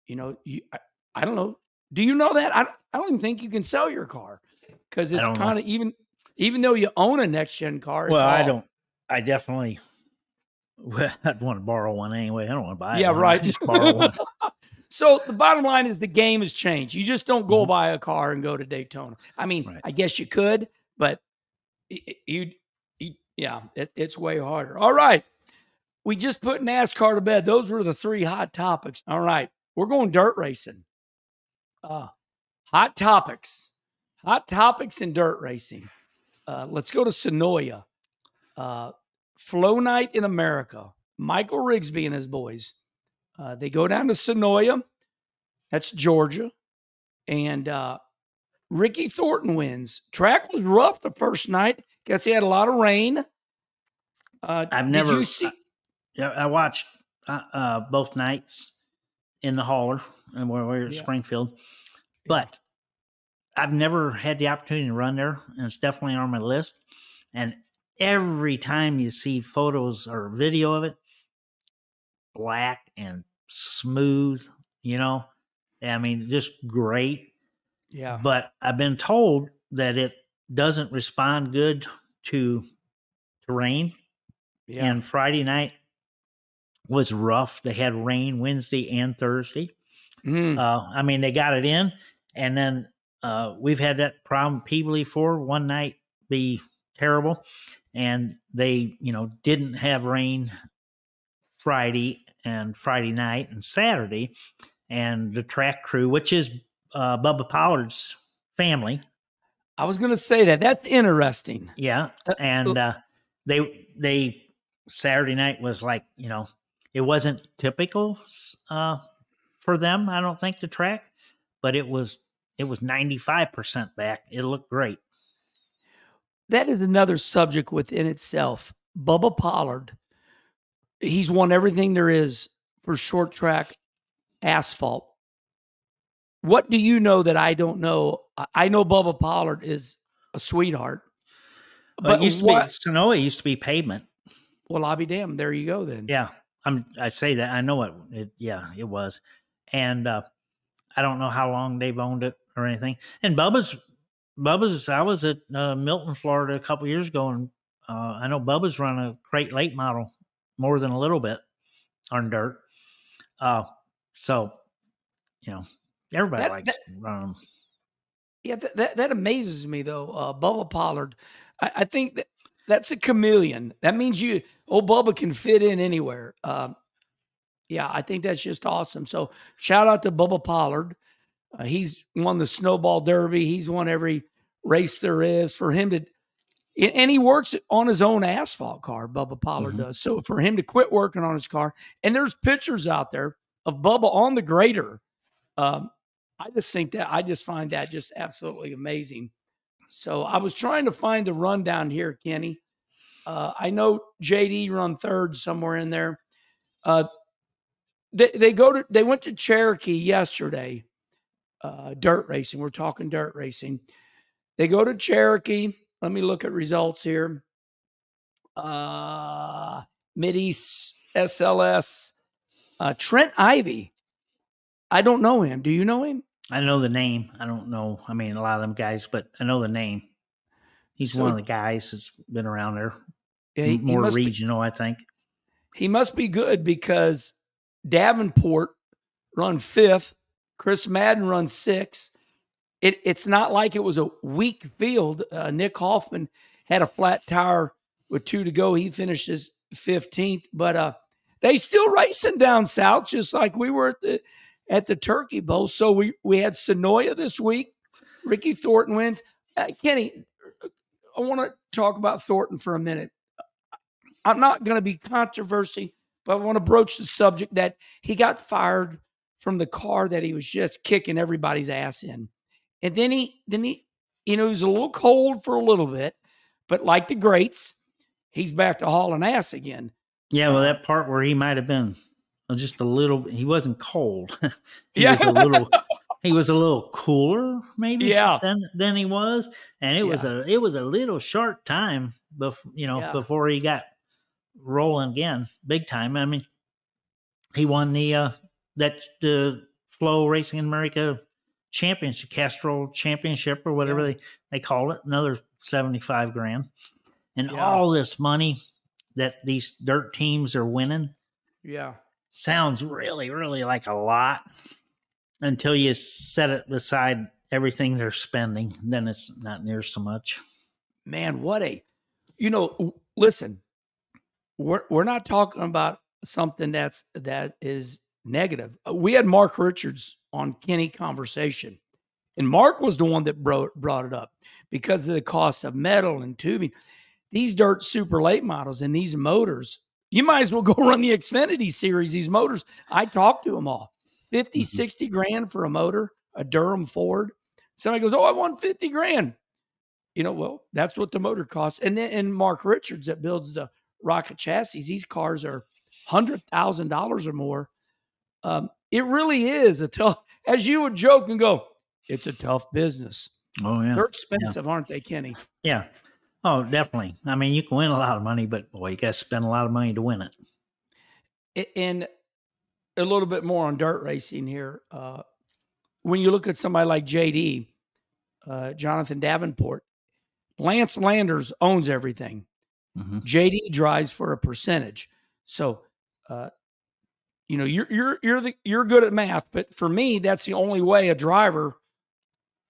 you know, you, I, I, don't know. Do you know that? I, I don't even think you can sell your car because it's kind of even, even though you own a next gen car. well, all, I don't, I definitely, [LAUGHS] well, I'd want to borrow one anyway. I don't want to buy it. yeah, right. just borrow one. [LAUGHS] so the bottom line is the game has changed. You just don't go mm-hmm. buy a car and go to Daytona. I mean, right. I guess you could, but you, you yeah, it, it's way harder. All right. We just put NASCAR to bed. Those were the three hot topics. All right. We're going dirt racing. Uh, hot topics. Hot topics in dirt racing. Uh, let's go to Senoia. Uh, Flo Night in America. Michael Rigsby and his boys. Uh, they go down to Senoia. That's Georgia. And uh, Ricky Thornton wins. Track was rough the first night. Guess he had a lot of rain. Uh, I've never. Did you see? Yeah, I watched uh, uh, both nights in the hauler and where we are at yeah. Springfield, but I've never had the opportunity to run there, and it's definitely on my list. And every time you see photos or video of it, black and smooth, you know, I mean, just great. Yeah. But I've been told that it doesn't respond good to terrain. Yeah. And Friday night, was rough. They had rain Wednesday and Thursday. Mm. Uh, I mean, they got it in, and then uh, we've had that problem Pevely for one night be terrible, and they you know didn't have rain Friday and Friday night and Saturday, and the track crew, which is uh, Bubba Pollard's family. I was going to say that. That's interesting. Yeah, uh, and uh, they they Saturday night was like you know it wasn't typical uh, for them, I don't think, to track, but it was it was 95% back. It looked great. That is another subject within itself. Bubba Pollard, he's won everything there is for short track asphalt. What do you know that I don't know? I know Bubba Pollard is a sweetheart. But it used what, to be Senoia used to be pavement. Well, I'll be damned. There you go then. Yeah. I'm I say that I know it. it yeah, it was, and uh, I don't know how long they've owned it or anything. And Bubba's Bubba's. I was at uh, Milton, Florida, a couple years ago, and uh, I know Bubba's run a crate late model more than a little bit on dirt. Uh, so you know, everybody that, likes that, run them. Yeah, that, that, that amazes me though. Uh, Bubba Pollard, I, I think that that's a chameleon. That means you old Bubba can fit in anywhere. Um, yeah, I think that's just awesome. So shout out to Bubba Pollard. Uh, he's won the Snowball Derby. He's won every race there is. For him to, and he works on his own asphalt car. Bubba Pollard mm-hmm. does. So for him to quit working on his car, and there's pictures out there of Bubba on the grader. Um, I just think that I just find that just absolutely amazing. So I was trying to find the rundown here, Kenny. Uh, I know JD run third somewhere in there. Uh, they, they go to they went to Cherokee yesterday, uh, dirt racing. We're talking dirt racing. They go to Cherokee. Let me look at results here. Uh, Mid East SLS. Uh, Trent Ivey. I don't know him. Do you know him? I know the name. I don't know. I mean, a lot of them guys, but I know the name. He's so, one of the guys that's been around there. Yeah, he, more he regional, be, I think. He must be good because Davenport run fifth, Chris Madden runs sixth. It, it's not like it was a weak field. Uh, Nick Hoffman had a flat tire with two to go. He finishes 15th, but uh, they still racing down south, just like we were at the at the Turkey Bowl. So we we had Senoia this week. Ricky Thornton wins. Uh, Kenny, I want to talk about Thornton for a minute. I'm not going to be controversy, but I want to broach the subject that he got fired from the car that he was just kicking everybody's ass in, and then he then he you know he was a little cold for a little bit, but like the greats, he's back to hauling ass again. Yeah, well, that part where he might have been just a little. He wasn't cold. [LAUGHS] he yeah. was a little. [LAUGHS] He was a little cooler, maybe. Yeah. Than than he was, and it yeah. was a it was a little short time before you know yeah. before he got rolling again, big time. I mean, he won the uh that the FloRacing in America championship, Castrol championship or whatever yeah. they, they call it, another 75 grand. And all this money that these dirt teams are winning. Yeah sounds really, really like a lot until you set it beside everything they're spending. Then it's not near so much. Man, what a, you know, listen, we're, we're not talking about something that's, that is negative. Uh, we had Mark Richards on Kenny Conversation, and Mark was the one that brought, brought it up because of the cost of metal and tubing. These dirt super late models and these motors you might as well go [LAUGHS] run the Xfinity series. These motors, I talked to them all 50, mm-hmm. 60 grand for a motor, a Durham Ford. Somebody goes, Oh, I want 50 grand. You know, well, that's what the motor costs. And then and Mark Richards that builds the rocket chassis, these cars are hundred thousand dollars or more. Um, it really is a tough, as you would joke and go, it's a tough business. Oh yeah, they're expensive, yeah. aren't they, Kenny? Yeah, Oh, definitely. I mean, you can win a lot of money, but boy, you got to spend a lot of money to win it. And a little bit more on dirt racing here. Uh, when you look at somebody like JD, uh, Jonathan Davenport, Lance Landers owns everything. Mm-hmm. JD drives for a percentage. So, uh, you know, you're you're you're the you're good at math, but for me, that's the only way a driver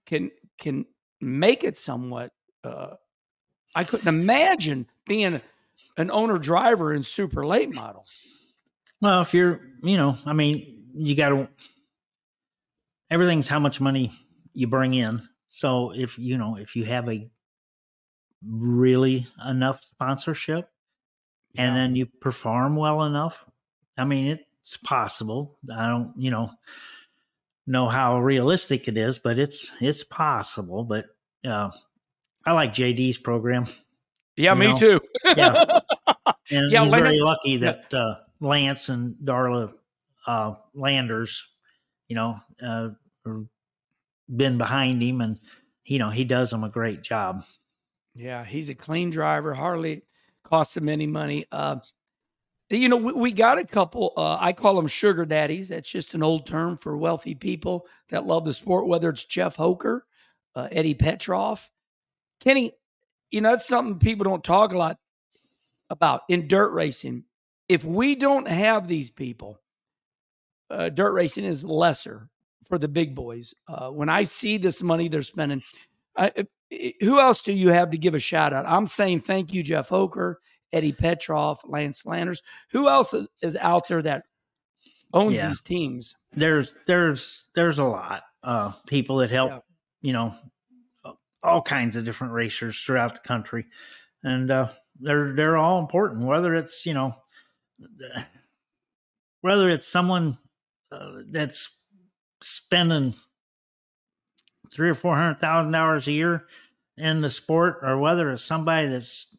can can make it somewhat uh, I couldn't imagine being an owner driver in super late model. Well, if you're, you know, I mean, you got to, everything's how much money you bring in. So if, you know, if you have a really enough sponsorship yeah. and then you perform well enough, I mean, it's possible. I don't, you know, know how realistic it is, but it's, it's possible. But, uh, I like JD's program. Yeah, me know? too. yeah, [LAUGHS] and yeah, he's very lucky that uh, Lance and Darla uh, Landers, you know, uh, been behind him, and you know he does them a great job. Yeah, he's a clean driver. Hardly costs him any money. Uh, you know, we, we, got a couple. Uh, I call them sugar daddies. That's just an old term for wealthy people that love the sport. Whether it's Jeff Hoker, uh, Eddie Petroff, Kenny, you know, that's something people don't talk a lot about in dirt racing. If we don't have these people, uh, dirt racing is lesser for the big boys. Uh, when I see this money they're spending, I, who else do you have to give a shout out? I'm saying thank you, Jeff Hoker, Eddie Petrov, Lance Landers. Who else is, is out there that owns Yeah. these teams? there's there's there's a lot uh people that help Yeah. you know all kinds of different racers throughout the country. And uh they're they're all important whether it's you know [SIGHS] whether it's someone uh, that's spending three or four hundred thousand dollars a year in the sport or whether it's somebody that's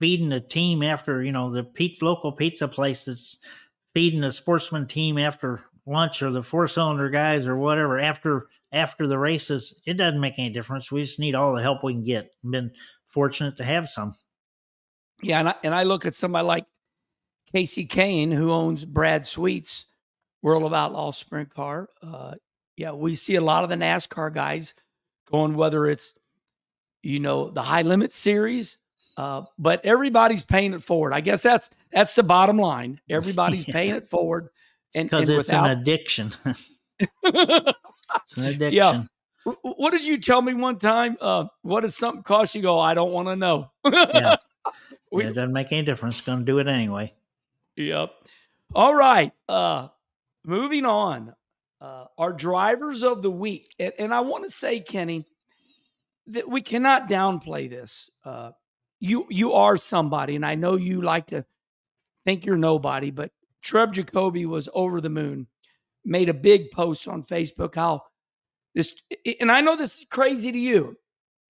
feeding a team after you know the local pizza place that's feeding a sportsman team after lunch or the four cylinder guys or whatever after after the races it doesn't make any difference we just need all the help we can get been fortunate to have some Yeah, and I, and I look at somebody like Kasey Kahne, who owns Brad Sweet's, World of Outlaw Sprint Car. Uh, yeah, we see a lot of the NASCAR guys going, whether it's you know the high limit series, uh, but everybody's paying it forward. I guess that's that's the bottom line. [LAUGHS] Everybody's Yeah. paying it forward. And- because and it's without- an addiction [LAUGHS] [LAUGHS] it's an addiction Yeah. What did you tell me one time? Uh, what does something cost? You go, I don't want to know. yeah, [LAUGHS] We- it doesn't make any difference going to do it anyway Yep. All right. Uh moving on. Uh our drivers of the week. And, and I want to say, Kenny, that we cannot downplay this. Uh you you are somebody, and I know you like to think you're nobody, but Trev Jacoby was over the moon, made a big post on Facebook how this and I know this is crazy to you.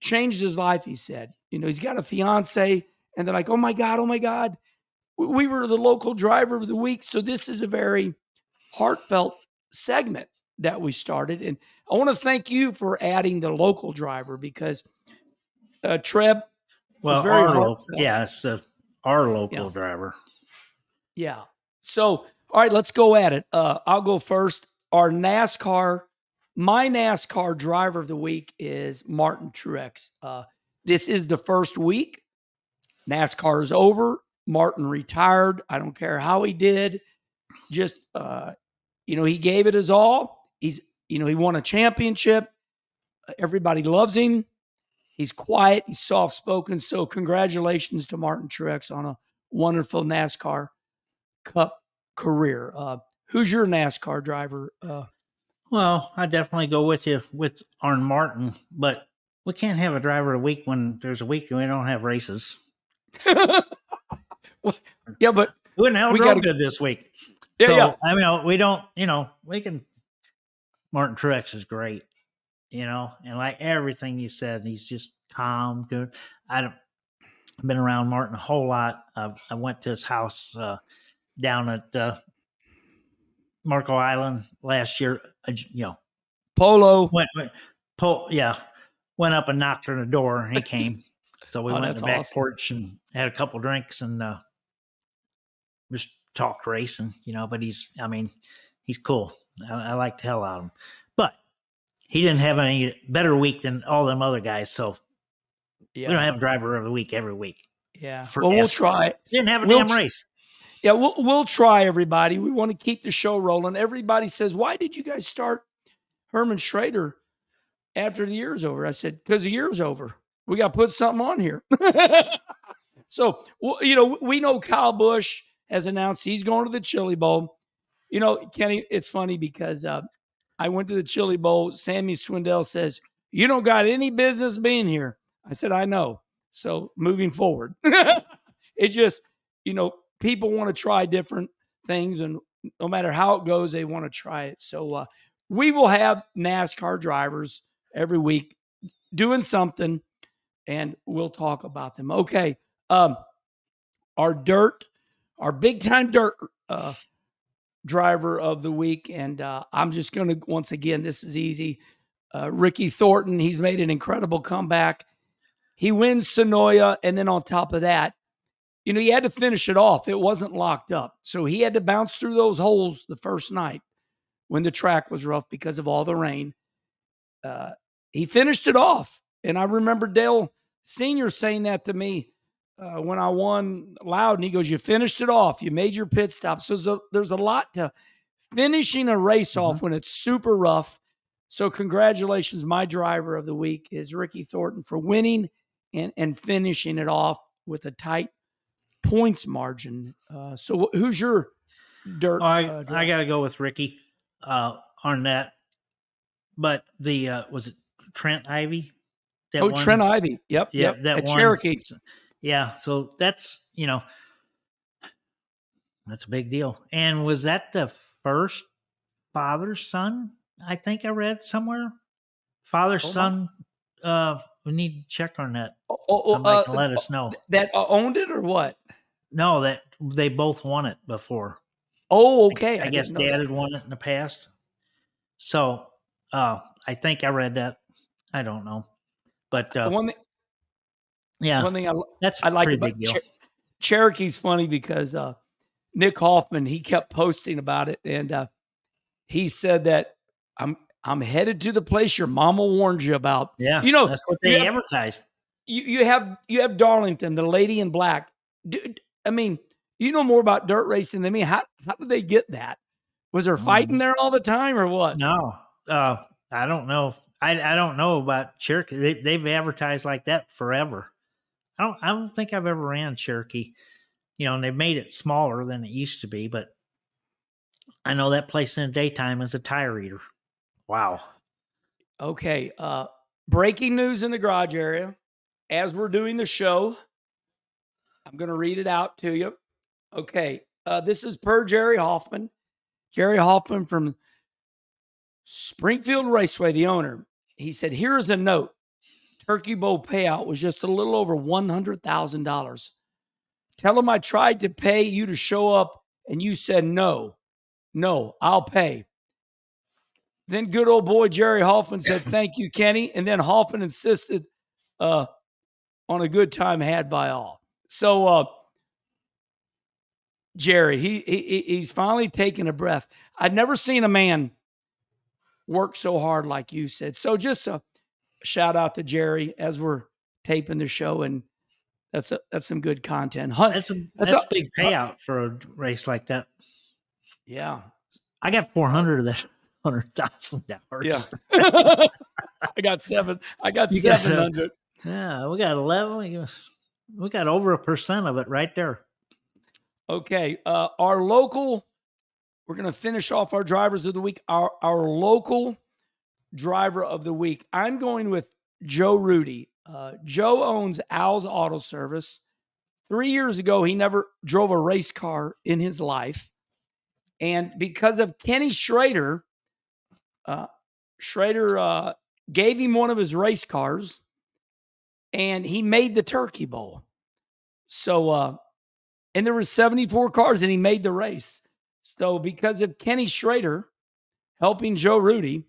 Changed his life, he said. You know, he's got a fiance, and they're like, oh my God, oh my God we- we were the local driver of the week. So this is a very heartfelt segment that we started. And I want to thank you for adding the local driver because uh, Treb, well very our local yeah it's the, our local Yeah. driver yeah. So, all right, let's go at it. Uh, I'll go first. Our NASCAR, my NASCAR driver of the week is Martin Truex. Uh, this is the first week. NASCAR is over. Martin retired. I don't care how he did. Just, uh, you know, he gave it his all. He's, you know, he won a championship. Everybody loves him. He's quiet. He's soft spoken. So, congratulations to Martin Truex on a wonderful NASCAR Cup career. Uh, who's your NASCAR driver? Uh, Well, I definitely go with you with Arn Martin, but we can't have a driver a week when there's a week and we don't have races. Well, yeah, but We wouldn't We gotta- good this week. yeah, so, yeah. I mean, we don't, you know, we can. Martin Truex is great, you know, and like everything you said, he's just calm, good. I don't I've been around Martin a whole lot. I've, I went to his house uh, down at uh, Marco Island last year. You know, Polo. went, went pull, yeah, went up and knocked on the door, and he [LAUGHS] came. So we Oh, went in that's the back awesome. porch and had a couple drinks and uh, just talked racing, you know. But he's, I mean, he's cool. I, I like the hell out of him. But he didn't have any better week than all them other guys. So Yeah, we don't have a driver of the week every week. yeah. for Well, we'll try it. Didn't have a We'll damn tr- race. Yeah, we'll we'll try. Everybody, we want to keep the show rolling. Everybody says, "Why did you guys start Herm & Schrader after the year's over?" I said, "Because the year's over. We got to put something on here." [LAUGHS] so, you know, we know Kyle Busch has announced he's going to the Chili Bowl. You know, Kenny, it's funny because uh, I went to the Chili Bowl. Sammy Swindell says, "You don't got any business being here." I said, "I know." So, moving forward, [LAUGHS] it just, you know, people want to try different things, and no matter how it goes, they want to try it. So, uh, we will have NASCAR drivers every week doing something, and we'll talk about them. Okay, um, our dirt, our big time dirt uh, driver of the week, and uh, I'm just going to once again, this is easy. Uh, Ricky Thornton, he's made an incredible comeback. He wins Senoia, and then on top of that, you know, he had to finish it off. It wasn't locked up. So he had to bounce through those holes the first night when the track was rough because of all the rain. Uh, he finished it off. And I remember Dale Sr. saying that to me uh, when I won Loudon. And he goes, You finished it off. You made your pit stop. So there's a, there's a lot to finishing a race off when it's super rough. So congratulations, my driver of the week is Ricky Thornton for winning and and finishing it off with a tight points margin. Uh, so who's your dirt? I uh, I got to go with Ricky uh, on that. But the uh, was it Trent Ivey? That oh, won? Trent Ivey. Yep. Yeah, yep. that At won. Cherokee. Yeah, so that's you know that's a big deal. And was that the first father son? I think I read somewhere. Father son. Uh, we need to check on that. Oh, oh, oh, Somebody uh, can let us know. that uh, owned it or what? No, that they both won it before. Oh, okay. I, guess didn't dad that. had won it in the past. So, uh, I think I read that. I don't know, but uh, one thing, yeah, one thing I, that's I like about. Cher- Cherokee's funny because uh, Nick Hoffman he kept posting about it, and uh, he said that I'm I'm headed to the place your mama warned you about. yeah, you know, that's what you they have- advertised. You you have you have Darlington, the lady in black. Dude, I mean, you know more about dirt racing than me. How how did they get that? Was there fighting Um, there all the time or what? No, uh, I don't know. I I don't know about Cherokee. They, they've advertised like that forever. I don't. I don't think I've ever ran Cherokee. You know, and they've made it smaller than it used to be, but I know that place in the daytime is a tire eater. Wow. Okay. Uh, breaking news in the garage area. As we're doing the show, I'm going to read it out to you. Okay. Uh, this is per Jerry Hoffman. Jerry Hoffman from Springfield Raceway, the owner. He said, Here's a note Turkey Bowl payout was just a little over $100,000. Tell him I tried to pay you to show up and you said no. No, I'll pay. Then good old boy Jerry Hoffman said, [LAUGHS] Thank you, Kenny. And then Hoffman insisted uh, on a good time had by all. So, uh, Jerry, he, he he's finally taken a breath. I'd never seen a man work so hard like you said. So, just a shout out to Jerry as we're taping the show, and that's a, that's some good content. Hunt, That's a That's that's, a- big payout for a race like that. yeah, I got four hundred of that hundred thousand dollars. yeah. [LAUGHS] [LAUGHS] I got seven. I got got seven hundred. yeah. We got eleven. We got, we got over a percent of it right there. Okay. Uh, our local, we're going to finish off our drivers of the week. Our, our local driver of the week, I'm going with Joe Rudy. Uh, Joe owns Al's Auto Service. Three years ago, he never drove a race car in his life. And because of Kenny Schrader, uh, Schrader uh, gave him one of his race cars and he made the Turkey Bowl. So, uh, and there were 74 cars and he made the race. So because of Kenny Schrader helping Joe Rudy,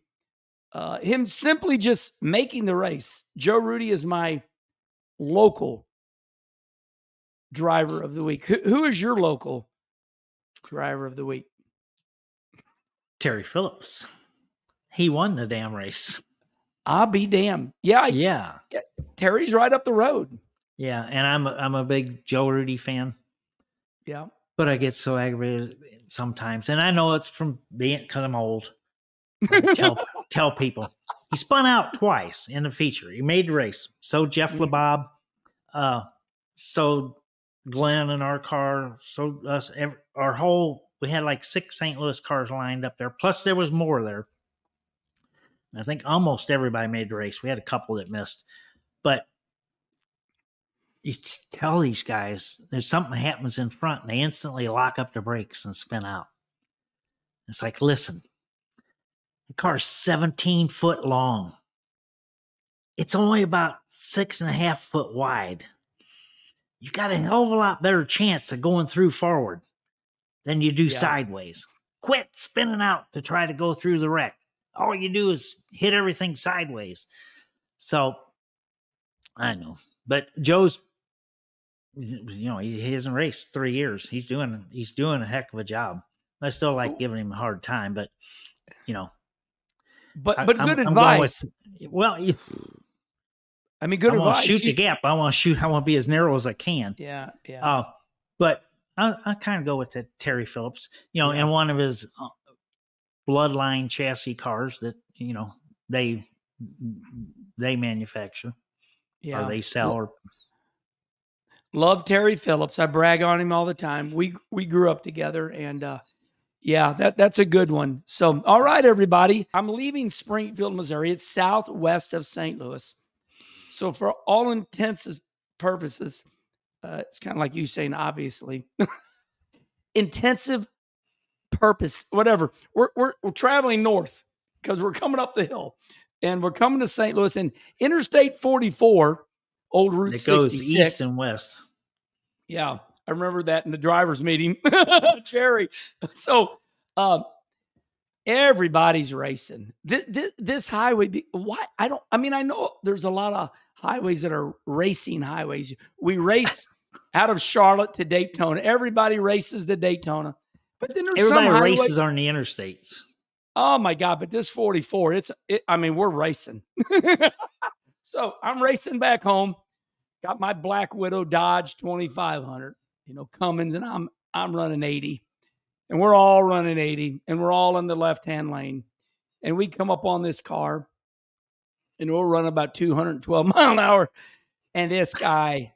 uh, him simply just making the race, Joe Rudy is my local driver of the week. Who, who is your local driver of the week? Terry Phillips. He won the damn race. I'll be damned. Yeah, I- Yeah. Terry's right up the road. Yeah. And I'm a, I'm a big Joe Rudy fan, Yeah. but I get so aggravated sometimes. And I know it's from being because I'm old. [LAUGHS] Tell tell people he spun out twice in the feature. He made the race. So Jeff Mhm. LeBob, uh, so Glenn in our car, so us, ev our whole. We had like six St. Louis cars lined up there. Plus there was more there. I think almost everybody made the race. We had a couple that missed, but you tell these guys there's something that happens in front, and they instantly lock up the brakes and spin out. It's like, listen, the car's 17 foot long. It's only about six and a half foot wide. You got a hell of a lot better chance of going through forward than you do Yeah. sideways. Quit spinning out to try to go through the wreck. All you do is hit everything sideways. So I know, but Joe's, you know, he, he hasn't raced three years. He's doing he's doing a heck of a job. I still like giving him a hard time, but you know, But I- but I'm- good I'm advice. with- well, you, I mean, good I advice. to shoot You- the gap. I want to shoot. I want to be as narrow as I can. Yeah, yeah. Uh, but I, I kind of go with the Terry Phillips, you know, Yeah. and one of his uh, bloodline chassis cars that you know they they manufacture Yeah. or they sell or Love Terry Phillips. I brag on him all the time. We we grew up together and uh yeah, that that's a good one. So, all right everybody, I'm leaving Springfield, Missouri. It's southwest of St. Louis. So for all intents and purposes, uh, it's kind of like you saying obviously. [LAUGHS] Intensive purpose, whatever. We're we're we're traveling north because we're coming up the hill and we're coming to St. Louis and Interstate 44, old Route it goes 66. east and west. Yeah, I remember that in the drivers' meeting, [LAUGHS] Jerry. So, um, everybody's racing. This, this, this highway, why? I don't. I mean, I know there's a lot of highways that are racing highways. We race out of Charlotte to Daytona. Everybody races the Daytona, but then there's Everybody some highway- races on the interstates. Oh my God! But this 44, it's. It, I mean, we're racing. [LAUGHS] so I'm racing back home. Got my Black Widow Dodge 2500. You know, Cummins, and I'm I'm running 80, and we're all running 80, and we're all in the left hand lane, and we come up on this car, and we'll run about 212 [LAUGHS] mile an hour, and this guy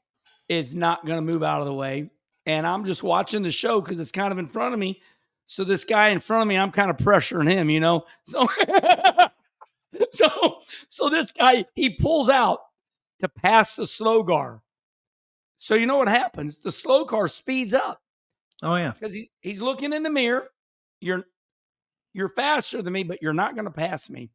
is not going to move out of the way, and I'm just watching the show because it's kind of in front of me. So this guy in front of me, I'm kind of pressuring him, you know. [LAUGHS] So so so this guy he pulls out to pass the slow car. So you know what happens? The slow car speeds up Oh yeah. because he's he's looking in the mirror. You're you're faster than me, but you're not going to pass me.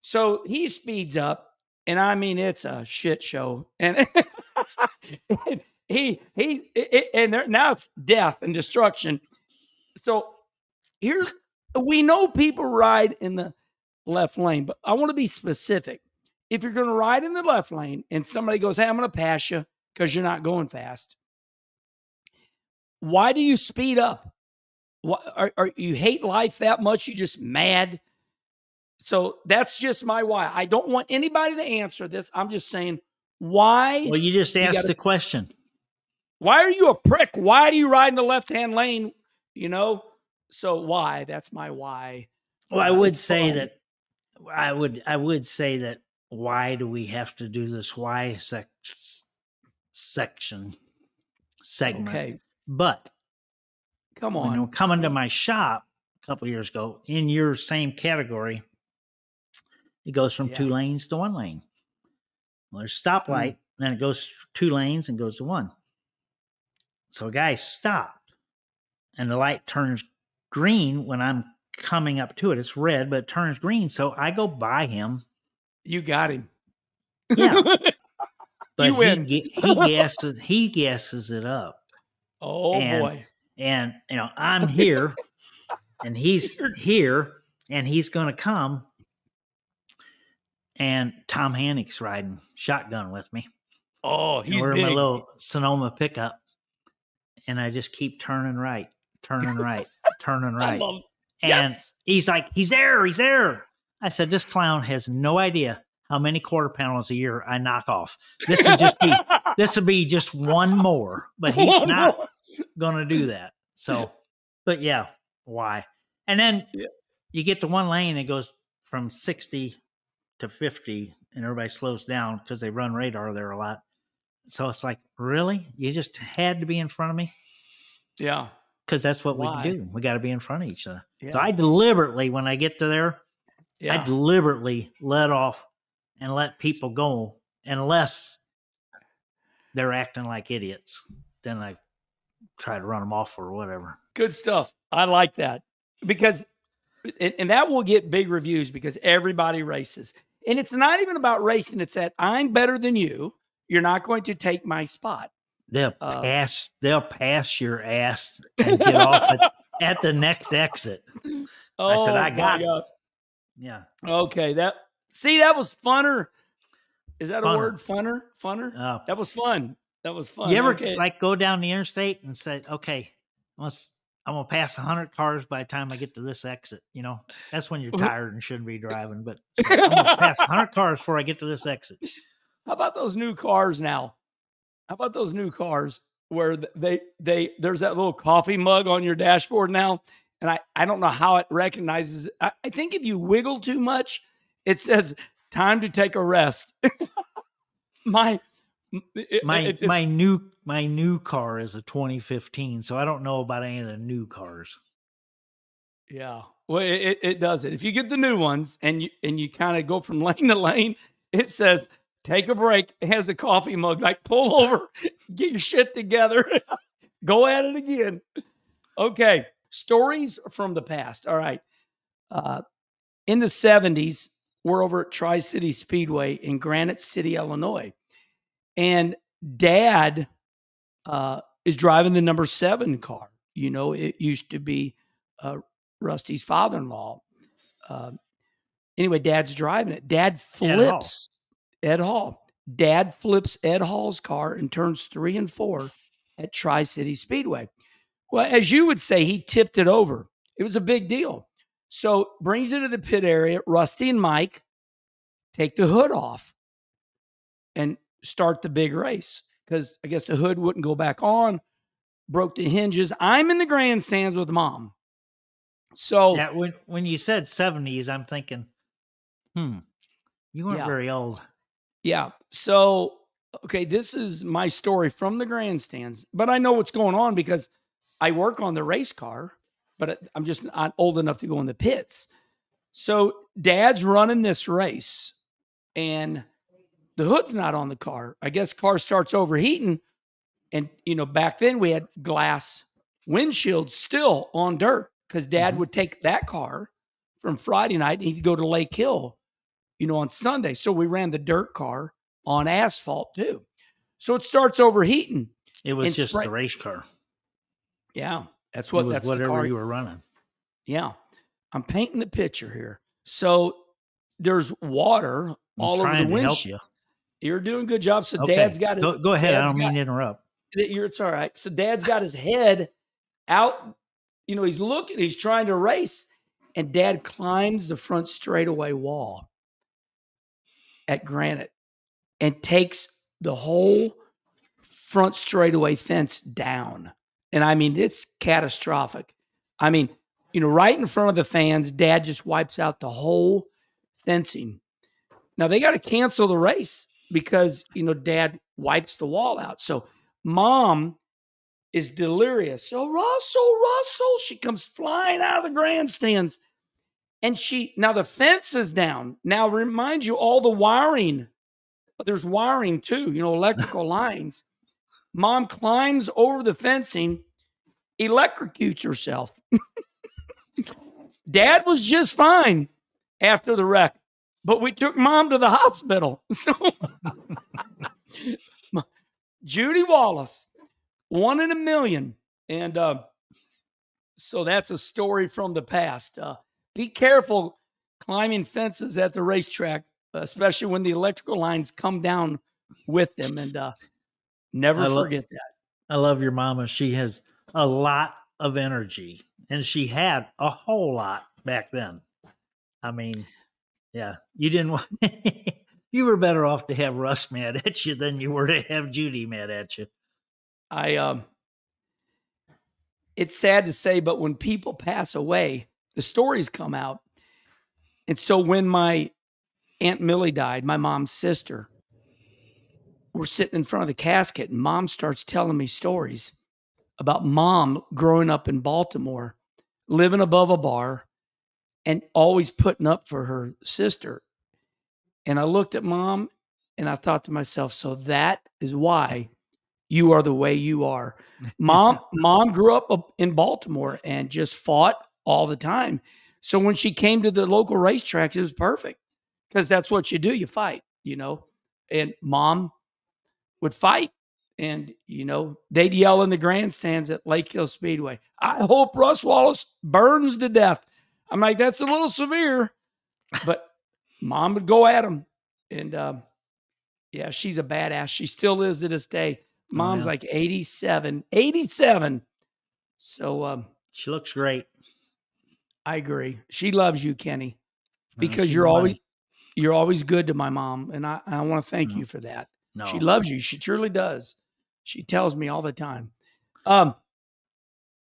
So he speeds up, and I mean it's a shit show. And, [LAUGHS] and he he it, and there, now it's death and destruction. So here's we know people ride in the left lane, but I want to be specific. If you're going to ride in the left lane and somebody goes, "Hey, I'm going to pass you because you're not going fast," why do you speed up? What are, are you hate life that much? You just mad? So that's just my why. I don't want anybody to answer this. I'm just saying, why? Well, you just You asked gotta- the question. Why are you a prick? Why do you ride in the left hand lane? You know, so why? That's my why. Well, I Uh, would it's say fun. that I would I would say that why do we have to do this why sec- section segment? Okay, But come when you on. were coming to my shop a couple years ago in your same category, it goes from two lanes to one lane. Well, there's a stoplight, hmm. then it goes two lanes and goes to one. So a guy stopped, and the light turns green when I'm coming up to it. It's red, but it turns green. So I go by him, You got him. Yeah. [LAUGHS] but he, he gasses he gasses it up. oh And- boy. and you know i'm [LAUGHS] here and he's here and he's gonna come and tom hannick's riding shotgun with me Oh, he's we're big. in my little sonoma pickup and i just keep turning right turning right turning [LAUGHS] right love. and yes. he's like he's there he's there i said this clown has no idea how many quarter panels a year i knock off this would just be this would be just one more but [LAUGHS] he's One not more. gonna do [LAUGHS] that. So, but yeah, why? And then Yeah. you get to one lane, it goes from 60 to 50, and everybody slows down because they run radar there a lot. So it's like, really? You just had to be in front of me? Yeah. Because that's what Why? we do. We got to be in front of each other. Yeah. So I deliberately, when I get to there, yeah. I deliberately let off and let people go unless they're acting like idiots. Then I try to run them off or whatever. Good stuff. I like that because, and, and that will get big reviews because everybody races. And it's not even about racing. It's that I'm better than you. You're not going to take my spot. They'll Uh, pass. They'll pass your ass [LAUGHS] and get off at, at the next exit. Oh, said, "I got it." Yeah. Okay. That, see, that was funner. Is that a word? Funner? Funner? Uh, That was fun. That was fun. you ever okay. like go down the interstate and say, "Okay, let's." I'm gonna pass hundred cars by the time I get to this exit. You know, that's when you're [LAUGHS] tired and shouldn't be [LAUGHS] driving. But like, I'm gonna pass hundred cars before I get to this exit. How about those new cars now? How about those new cars where they they there's that little coffee mug on your dashboard now, and I I don't know how it recognizes. it. I, I think if you wiggle too much, It says time to take a rest. [LAUGHS] my it- My it- my new my new car is a 2015, so I don't know about any of the new cars. Yeah. Well, it, it, does it. If you get the new ones and you and you kind of go from [LAUGHS] lane to lane, it says take a break. It has a coffee mug. Like pull [LAUGHS] over, get your shit together, [LAUGHS] go at it again. Okay. Stories from the past. All right. Uh, in the 70s, we're over at Tri City Speedway in Granite City, Illinois. And dad uh, is driving the number seven car. You know, it used to be uh, Rusty's father-in-law. Um, anyway, Dad's driving it. Dad Hall. flips Ed Hall. Dad flips Ed Hall's car and turns three and four at Tri City Speedway. Well, as you would say, he tipped it over. It was a big deal. So brings it to the pit area. Rusty and Mike take the hood off and start the big race because I guess the hood wouldn't go back on. Broke the hinges. I'm in the grandstands with mom. So Yeah, when when you said 70s, I'm thinking, hmm, you weren't Yeah. very old. Yeah. So, okay, this is my story from the grandstands, but I know what's going on because I work on the race car, but I'm just not old enough to go in the pits. So, dad's running this race and the hood's not on the car. I guess car starts overheating. And, you know, back then we had glass windshields still on dirt because dad Mhm. would take that car from Friday night and he'd go to Lake Hill you know, on Sunday. So we ran the dirt car on asphalt too. So it starts overheating. It was just spray- the race car. Yeah. That's what that's the whatever car. you were running. yeah. I'm painting the picture here. So there's water I'm all over the windshield. You. Are doing a good job. So Okay, dad's got it. Go, go ahead. I don't mean to interrupt. you're it's all right. So dad's got his head out, you know, he's looking, he's trying to race, and dad climbs the front straightaway wall at Granite and takes the whole front straightaway fence down. And I mean, it's catastrophic. I mean, you know, right in front of the fans, dad just wipes out the whole fencing. Now they got to cancel the race because, you know, dad wipes the wall out. So mom is delirious. Oh, Russell, Russell. She comes flying out of the grandstands. And she, now the fence is down. Now, remind you, all the wiring, there's wiring too, you know, electrical [LAUGHS] lines. Mom climbs over the fencing, electrocutes herself. [LAUGHS] Dad was just fine after the wreck, but we took mom to the hospital. [LAUGHS] So, [LAUGHS] Judy Wallace, one in a million. And uh, so that's a story from the past. Uh, be careful climbing fences at the racetrack, especially when the electrical lines come down with them. And uh, never I forget that. I love your mama. She has a lot of energy, and she had a whole lot back then. I mean, yeah, you didn't want. [LAUGHS] you were better off to have Russ mad at you than you were to have Judy mad at you. I um it's sad to say, but when people pass away, the stories come out. And so when my Aunt Millie died, my mom's sister, we're sitting in front of the casket, and mom starts telling me stories about mom growing up in Baltimore, living above a bar, and always putting up for her sister. And I looked at mom and I thought to myself, so that is why you are the way you are. Mom, [LAUGHS] mom grew up in Baltimore and just fought all the time. So when she came to the local racetracks, it was perfect because that's what you do. You fight, you know. And mom would fight, and you know they'd yell in the grandstands at Lake Hill Speedway. I hope Russ Wallace burns to death. I'm like, that's a little severe, but mom would go at him, and um, yeah, she's a badass. She still is to this day. Mom's yeah. like 87, 87. So um, She looks great I agree. She loves you, Kenny, Uh, because you're always you're always good to my mom, and I, I want to thank No. you for that. no. She loves you. She truly does. She tells me all the time. Um.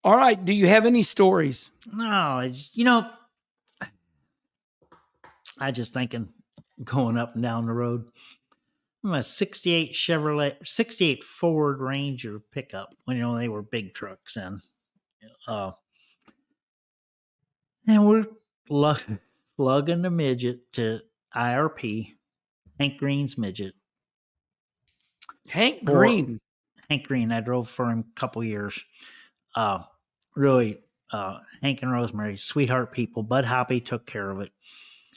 All right. Do you have any stories? No, it's you know, I just thinking going up and down the road. I'm a 68 Chevrolet, 68 Ford Ranger pickup when you know they were big trucks and uh and we're lug, lugging the midget to IRP, Hank Green's midget. Hank Or- Green. Hank Green, I drove for him a couple years. Uh really uh Hank and Rosemary, sweetheart people. Bud Hoppy took care of it.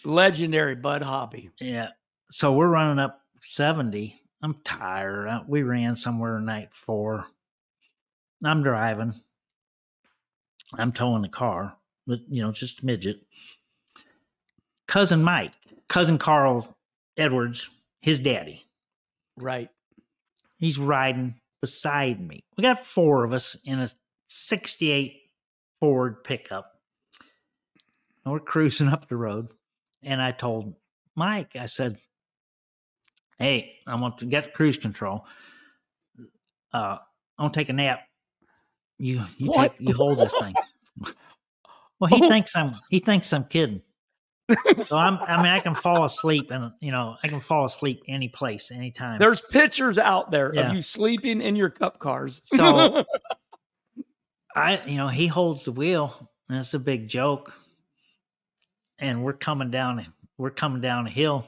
Legendary Bud Hoppy. Yeah. So we're running up 70. I'm tired. We ran somewhere night four. I'm driving. I'm towing the car, but you know, just a midget. Cousin Mike, cousin Carl Edwards, his daddy. Right. He's riding beside me. We got four of us in a 68 Ford pickup. And we're cruising up the road. And I told Mike, I said, Hey, I want to get cruise control. Uh, I want to take a nap. You you What? take you hold this thing. [LAUGHS] Well, he Oh. thinks I'm he thinks I'm kidding. So I'm I mean I can fall asleep and you know I can fall asleep any place, anytime. There's pictures out there Yeah. of you sleeping in your cup cars. So- [LAUGHS] [LAUGHS] I, you know, he holds the wheel, and it's a big joke. And we're coming down, we're coming down a hill,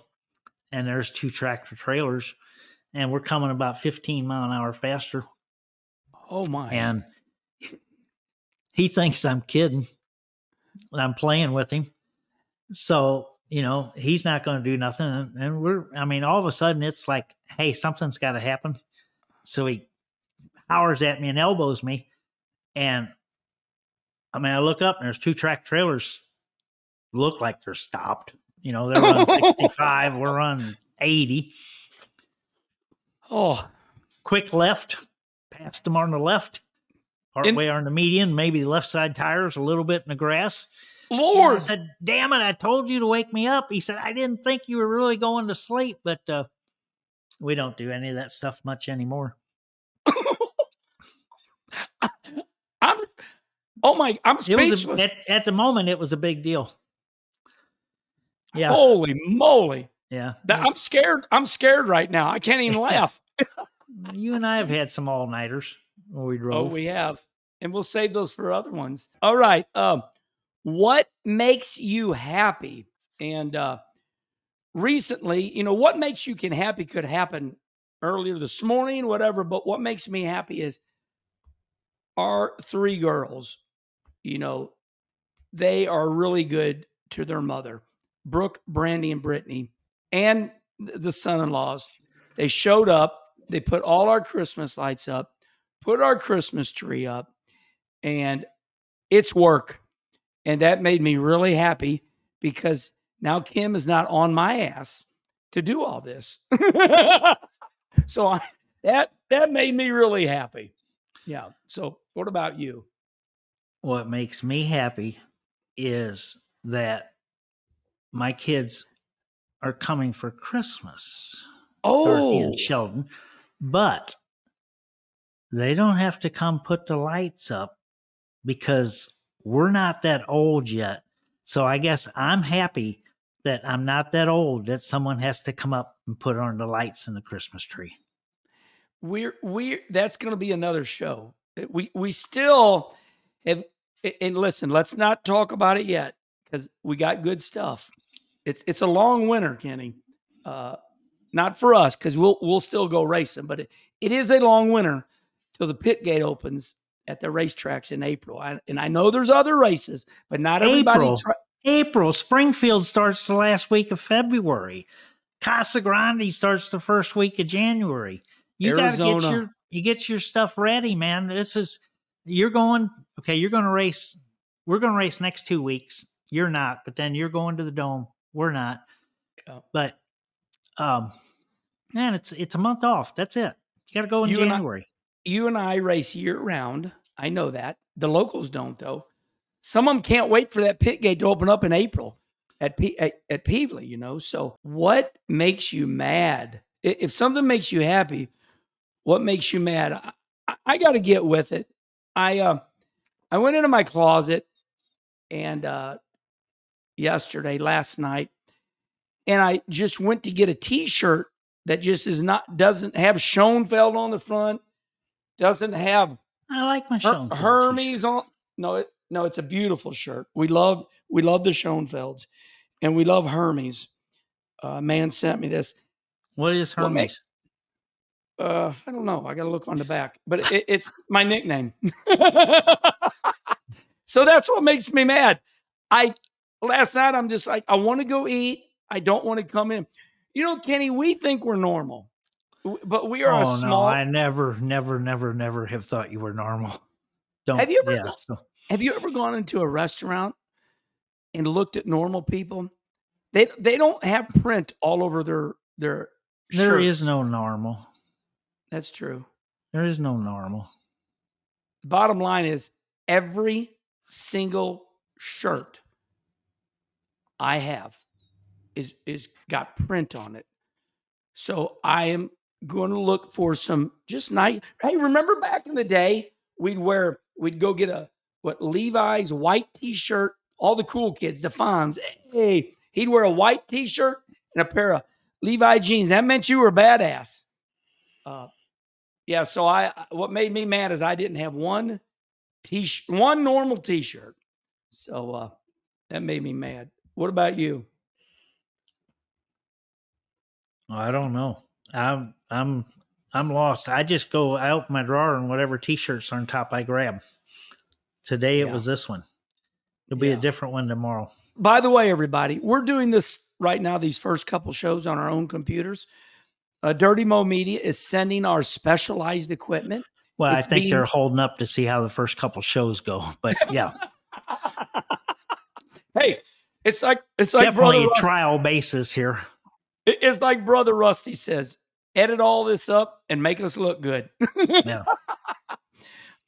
and there's two tractor trailers, and we're coming about 15 mile an hour faster. oh my. And he thinks I'm kidding. and I'm playing with him. So, you know, he's not going to do nothing. And, and we're, I mean, all of a sudden it's like, hey, something's got to happen. So he hours at me and elbows me. And I mean, I look up and there's two track trailers look like they're stopped. You know, they're on 65, we're [LAUGHS] on 80. oh, Quick left, past them on the left, partway on the median, maybe the left side tires a little bit in the grass. And I Lord. said, "Damn it! I told you to wake me up." He said, "I didn't think you were really going to sleep, but uh, we don't do any of that stuff much anymore." [LAUGHS] Oh my I'm It was speechless. a, at, at the moment it was a big deal. Yeah, Holy moly. yeah. That- It I'm scared. I'm scared right now. I can't even [LAUGHS] laugh. you and I have had some all nighters when we drove. oh, we have. And we'll save those for other ones. All right. Um, what makes you happy? And uh recently, you know, what makes you can happy could happen earlier this morning, whatever, but what makes me happy is our three girls, you know, they are really good to their mother, Brooke, Brandy, and Brittany, and the son-in-laws. They showed up. They put all our Christmas lights up, put our Christmas tree up, and it's work. And that made me really happy because now Kim is not on my ass to do all this. [LAUGHS] so I, that that made me really happy. Yeah. So what about you? What makes me happy is that my kids are coming for Christmas. Oh, Dorothy Oh, and Sheldon, but they don't have to come put the lights up because we're not that old yet. So I guess I'm happy that I'm not that old that someone has to come up and put on the lights in the Christmas tree. we're we're that's going to be another show. Uh, We we still have and listen, let's not talk about it yet because we got good stuff. It's it's a long winter, Kenny. Uh, not for us because we'll we'll still go racing, but it, it is a long winter till the pit gate opens at the racetracks in April. I, and I know there's other races, but not everybody. April. Try, April, Springfield starts the last week of February. Casa Grande starts the first week of January. You gotta get Arizona. your you get your stuff ready, man. This is you're going okay, you're gonna race we're gonna race next two weeks. You're not, but then you're going to the dome. We're not. Yeah. But um man, it's it's a month off. That's it. You gotta go in You and I- January. you and I race year round. I know that. The locals don't though. Some of them can't wait for that pit gate to open up in April at P- at, at Pevely, you know. So what makes you mad? If something makes you happy, what makes you mad? I, I got to get with it. I uh, I went into my closet and uh, yesterday, last night, and I just went to get a T-shirt that just is not doesn't have Schoenfeld on the front, doesn't have I like my Her- Hermes on. No, it, no, it's a beautiful shirt. We love we love the Schoenfelds, and we love Hermes. Uh, man sent me this. What is What Hermes? Uh, I don't know. I got to look on the back, but it, [LAUGHS] it's my nickname. [LAUGHS] so that's what makes me mad. I last night I'm just like I want to go eat. I don't want to come in. You know, Kenny, we think we're normal, but we are oh a no, small. I never, never, never, never have thought you were normal. Don't. Have you ever Yeah, gone- so- Have you ever gone into a restaurant and looked at normal people? They they don't have print all over their their. there is shirts. no normal. That's true. There is no normal. Bottom line is every single shirt I have is is got print on it. So I am going to look for some just nice. Hey, remember back in the day we'd wear we'd go get a what Levi's white t-shirt. All the cool kids, the Fonz. Hey, he'd wear a white t-shirt and a pair of Levi jeans. That meant you were a badass. Uh, yeah. So I, what made me mad is I didn't have one t one normal t-shirt. So uh, that made me mad. What about you? I don't know. I'm I'm I'm lost. I just go I open my drawer and whatever t-shirts are on top I grab. Today it Yeah. was this one. It'll be Yeah. a different one tomorrow. By the way, everybody, we're doing this right now. These first couple shows on our own computers. Uh, Dirty Mo Media is sending our specialized equipment. Well, It's I think they're holding up to see how the first couple shows go. But yeah, [LAUGHS] hey, it's like it's like definitely a trial basis here. it's like brother Rusty says. Edit all this up and make us look good. [LAUGHS] Yeah.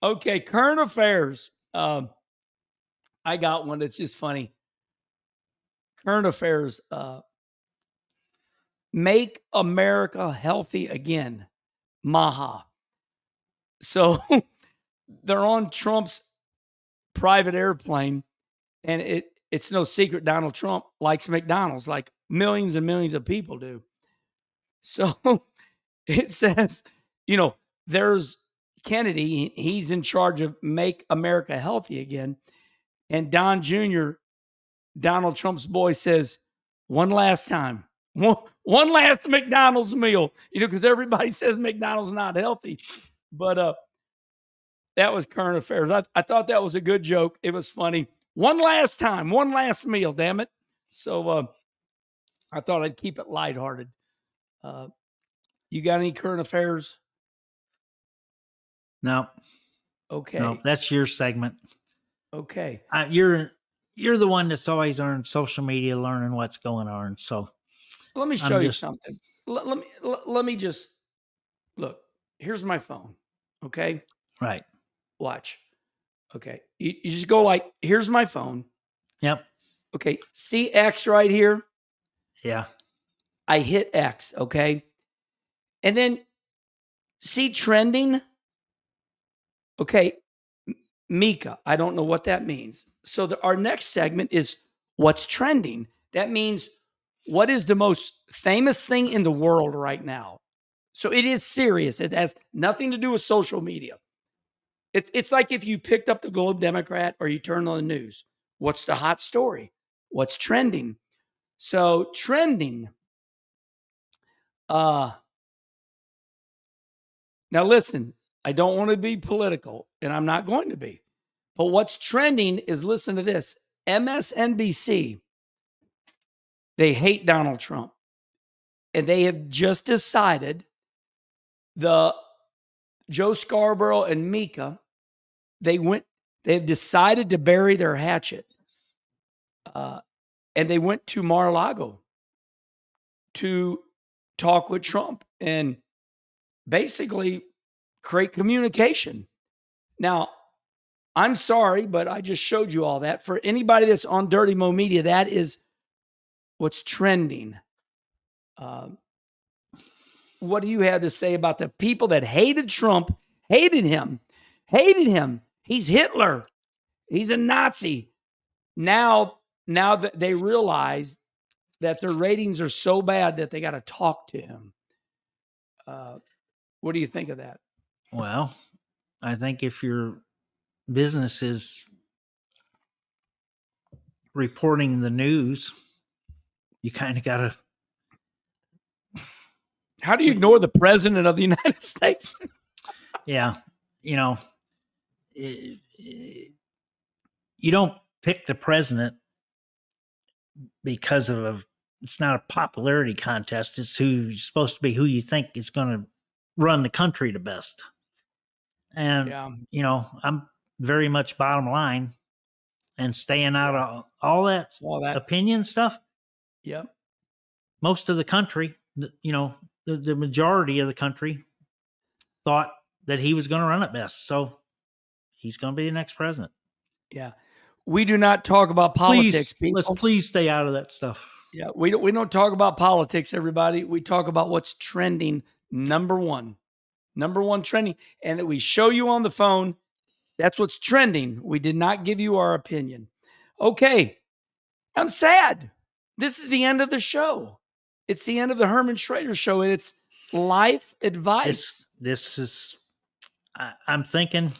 Okay, current affairs. Um, I got one that's just funny. Current affairs. Uh, make America healthy again. Maha. So [LAUGHS] they're on Trump's private airplane, and it it's no secret Donald Trump likes McDonald's like millions and millions of people do. So [LAUGHS] it says, you know, there's Kennedy, he's in charge of Make America Healthy Again. And Don Jr., Donald Trump's boy, says, one last time, one, one last McDonald's meal, you know, because everybody [LAUGHS] says McDonald's not healthy. But uh, that was current affairs. I, I thought that was a good joke. It was funny. One last time, one last meal, damn it. So uh, I thought I'd keep it lighthearted. Uh, you got any current affairs? No, Okay. no, that's your segment. Okay. Uh, you're you're the one that's always on social media learning what's going on. So Let me I'm show you just- something. Let, let me let, let me just look. Here's my phone. Okay. right, Watch. Okay. You, you just go like, here's my phone. yep, Okay. See X right here. yeah, I hit X. Okay. And then see trending. Okay. Mika. I don't know what that means. So the, our next segment is what's trending. That means what is the most famous thing in the world right now. So it is serious. It has nothing to do with social media. It's it's like if you picked up the Globe Democrat or you turned on the news. What's the hot story? What's trending? So trending. Uh now listen, I don't want to be political, and I'm not going to be. But what's trending is listen to this. MSNBC, they hate Donald Trump. And they have just decided the Joe Scarborough and Mika, they went, they've decided to bury their hatchet. Uh, and they went to Mar-a-Lago to talk with Trump and basically create communication. Now, I'm sorry, but I just showed you all that. For anybody that's on Dirty Mo Media, that is what's trending. Um, what do you have to say about the people that hated Trump, hated him, hated him? He's Hitler. He's a Nazi. Now, now that they realize that their ratings are so bad that they got to talk to him. Uh, what do you think of that? Well, I think if your business is reporting the news, you kind of got to. How do you ignore the president of the [LAUGHS] United States? yeah, you know, it, it, you don't pick the president because of a, it's not a popularity contest. It's who's supposed to be who you think is going to run the country the best. And yeah. you know, I'm very much bottom line and staying out of all that, all that. opinion stuff. Yep. Most of the country, you know, the, the majority of the country thought that he was going to run it best. So he's going to be the next president. Yeah. We do not talk about politics. Please, let's please stay out of that stuff. Yeah, we don't we don't talk about politics, everybody. We talk about what's trending number one. Number one trending. And we show you on the phone. That's what's trending. We did not give you our opinion. Okay. I'm sad. This is the end of the show. It's the end of the Herm & Schrader show, and it's life advice. This, this is I, I'm thinking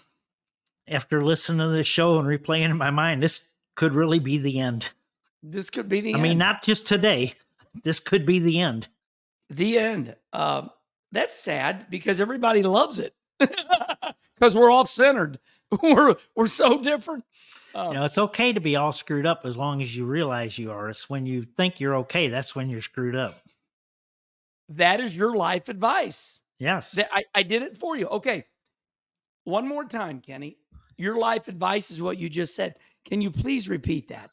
after listening to this show and replaying in my mind, this could really be the end. This could be the I end. mean, not just today. This could be the end. The end. Um, that's sad because everybody loves it [LAUGHS] because we're off centered. [LAUGHS] We're we're so different. Um, you know, it's okay to be all screwed up as long as you realize you are. It's when you think you're okay that's when you're screwed up. That is your life advice. Yes. I, I did it for you. Okay. One more time, Kenny. Your life advice is what you just said. Can you please repeat that?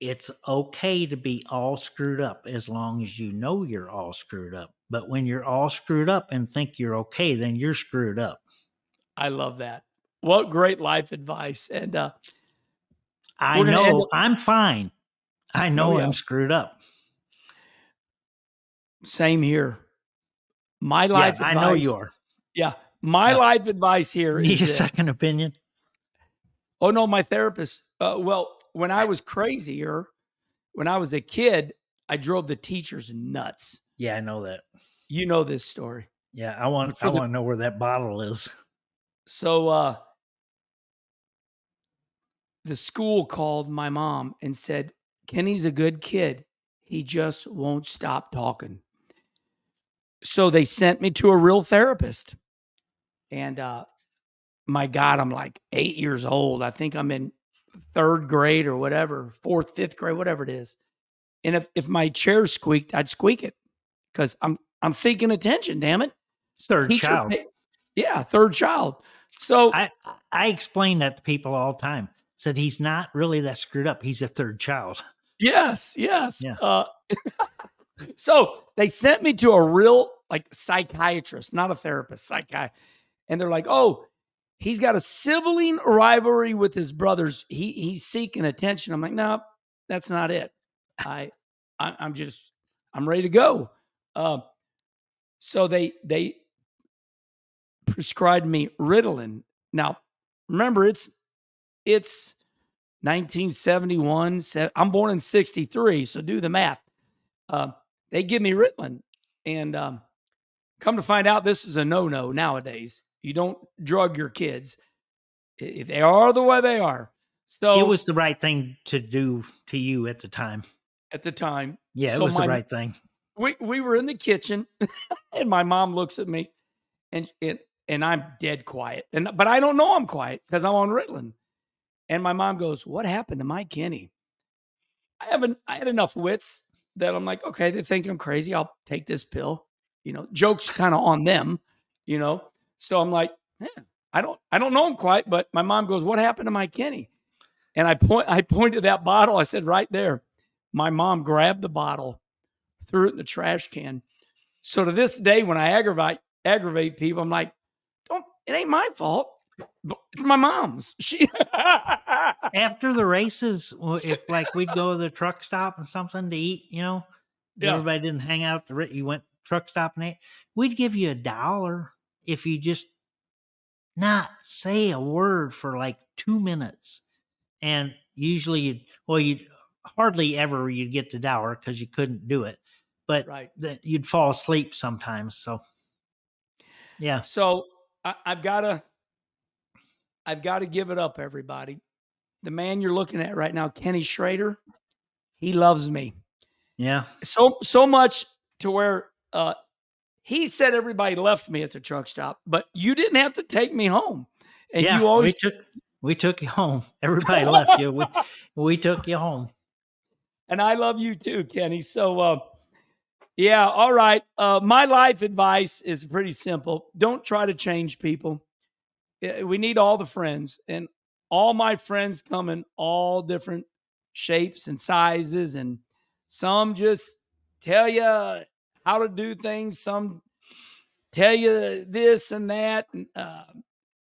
it's okay to be all screwed up as long as you know you're all screwed up. But when you're all screwed up and think you're okay, then you're screwed up. I love that. What great life advice. And uh I know up- I'm fine. I know oh, yeah. I'm screwed up. Same here. My life yeah, advice, I know you are. Yeah. My life advice here Need a this. second opinion? Oh no, my therapist. Uh, well, when I was crazier, when I was a kid, I drove the teachers nuts. Yeah, I know that. You know this story. Yeah, I want I the, want to know where that bottle is. So uh the school called my mom and said, Kenny's a good kid. He just won't stop talking. So they sent me to a real therapist. And uh my God, I'm like eight years old. I think I'm in third grade or whatever, fourth, fifth grade, whatever it is. And if, if my chair squeaked, I'd squeak it because I'm I'm seeking attention, damn it. Third Teacher child. Pay, yeah, third child. So I I explain that to people all the time. Said he's not really that screwed up. He's a third child. Yes, yes. Yeah. Uh, [LAUGHS] so they sent me to a real like psychiatrist, not a therapist, psychiatrist. And they're like, oh, he's got a sibling rivalry with his brothers. He he's seeking attention. I'm like, no, nope, that's not it. I, I am just I'm ready to go. Uh, so they they prescribed me Ritalin. Now, remember it's it's 1971. I'm born in 63, so do the math. Uh, they give me Ritalin, and um, come to find out, this is a no-no nowadays. You don't drug your kids if they are the way they are. So it was the right thing to do to you at the time. At the time, yeah, so it was my, the right thing. We we were in the kitchen, [LAUGHS] and my mom looks at me, and it and I'm dead quiet, and but I don't know I'm quiet because I'm on Ritalin, and my mom goes, "What happened to my Kenny?" I haven't. I had enough wits that I'm like, okay, they think I'm crazy. I'll take this pill. You know, jokes kind of on them. You know, so I'm like, yeah, I don't I don't know him quite, but my mom goes, "What happened to my Kenny?" And I point I pointed that bottle. I said, "Right there." My mom grabbed the bottle, threw it in the trash can. So to this day, when I aggravate aggravate people, I'm like, "Don't it ain't my fault. It's my mom's." She [LAUGHS] after the races, [LAUGHS] if like we'd go to the truck stop and something to eat, you know, yeah. everybody didn't hang out. The you went truck stop and ate. We'd give you a dollar if you just not say a word for like two minutes. And usually, you'd, well, you'd hardly ever you'd get the dollar because you couldn't do it, but Right. that you'd fall asleep sometimes. So, yeah, So I, I've got to, I've got to give it up, everybody. The man you're looking at right now, Kenny Schrader, he loves me yeah, so so much to where uh, he said everybody left me at the truck stop, but you didn't have to take me home, and yeah. you always we took we took you home. [LAUGHS] Everybody left you. We we took you home. and I love you too, Kenny. So, uh, yeah, all right. Uh, my life advice is pretty simple. Don't try to change people. We need all the friends, and all my friends come in all different shapes and sizes, and some just tell you how to do things. Some tell you this and that. Uh,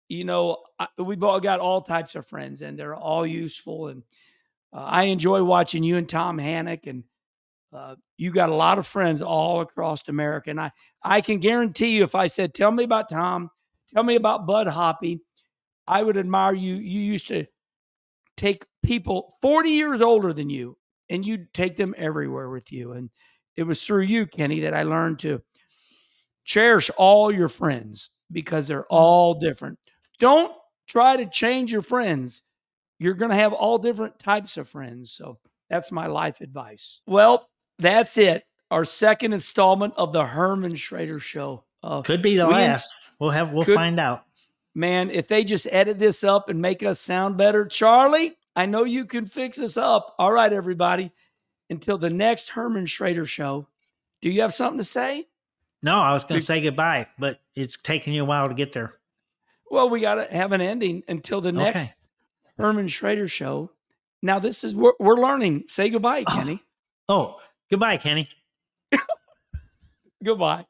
you know, I, we've all got all types of friends, and they're all useful and uh, I enjoy watching you and Tom Hannock, and uh, you got a lot of friends all across America. And I, I can guarantee you, if I said, "Tell me about Tom," "Tell me about Bud Hoppy," I would admire you. You used to take people 40 years older than you, and you'd take them everywhere with you. And it was through you, Kenny, that I learned to cherish all your friends because they're all different. Don't try to change your friends you're going to have all different types of friends. So that's my life advice. Well, that's it. Our second installment of the Herm & Schrader Show. Uh, Could be the last. We'll have. We'll Could- find out. man, if they just edit this up and make us sound better, Charlie, I know you can fix us up. All right, everybody. Until the next Herm & Schrader Show, do you have something to say? No, I was going to say goodbye, but it's taking you a while to get there. Well, we got to have an ending until the Okay. next Herm & Schrader Show. Now, this is we're, we're learning. Say goodbye, Oh. Kenny. Oh, goodbye, Kenny. [LAUGHS] Goodbye.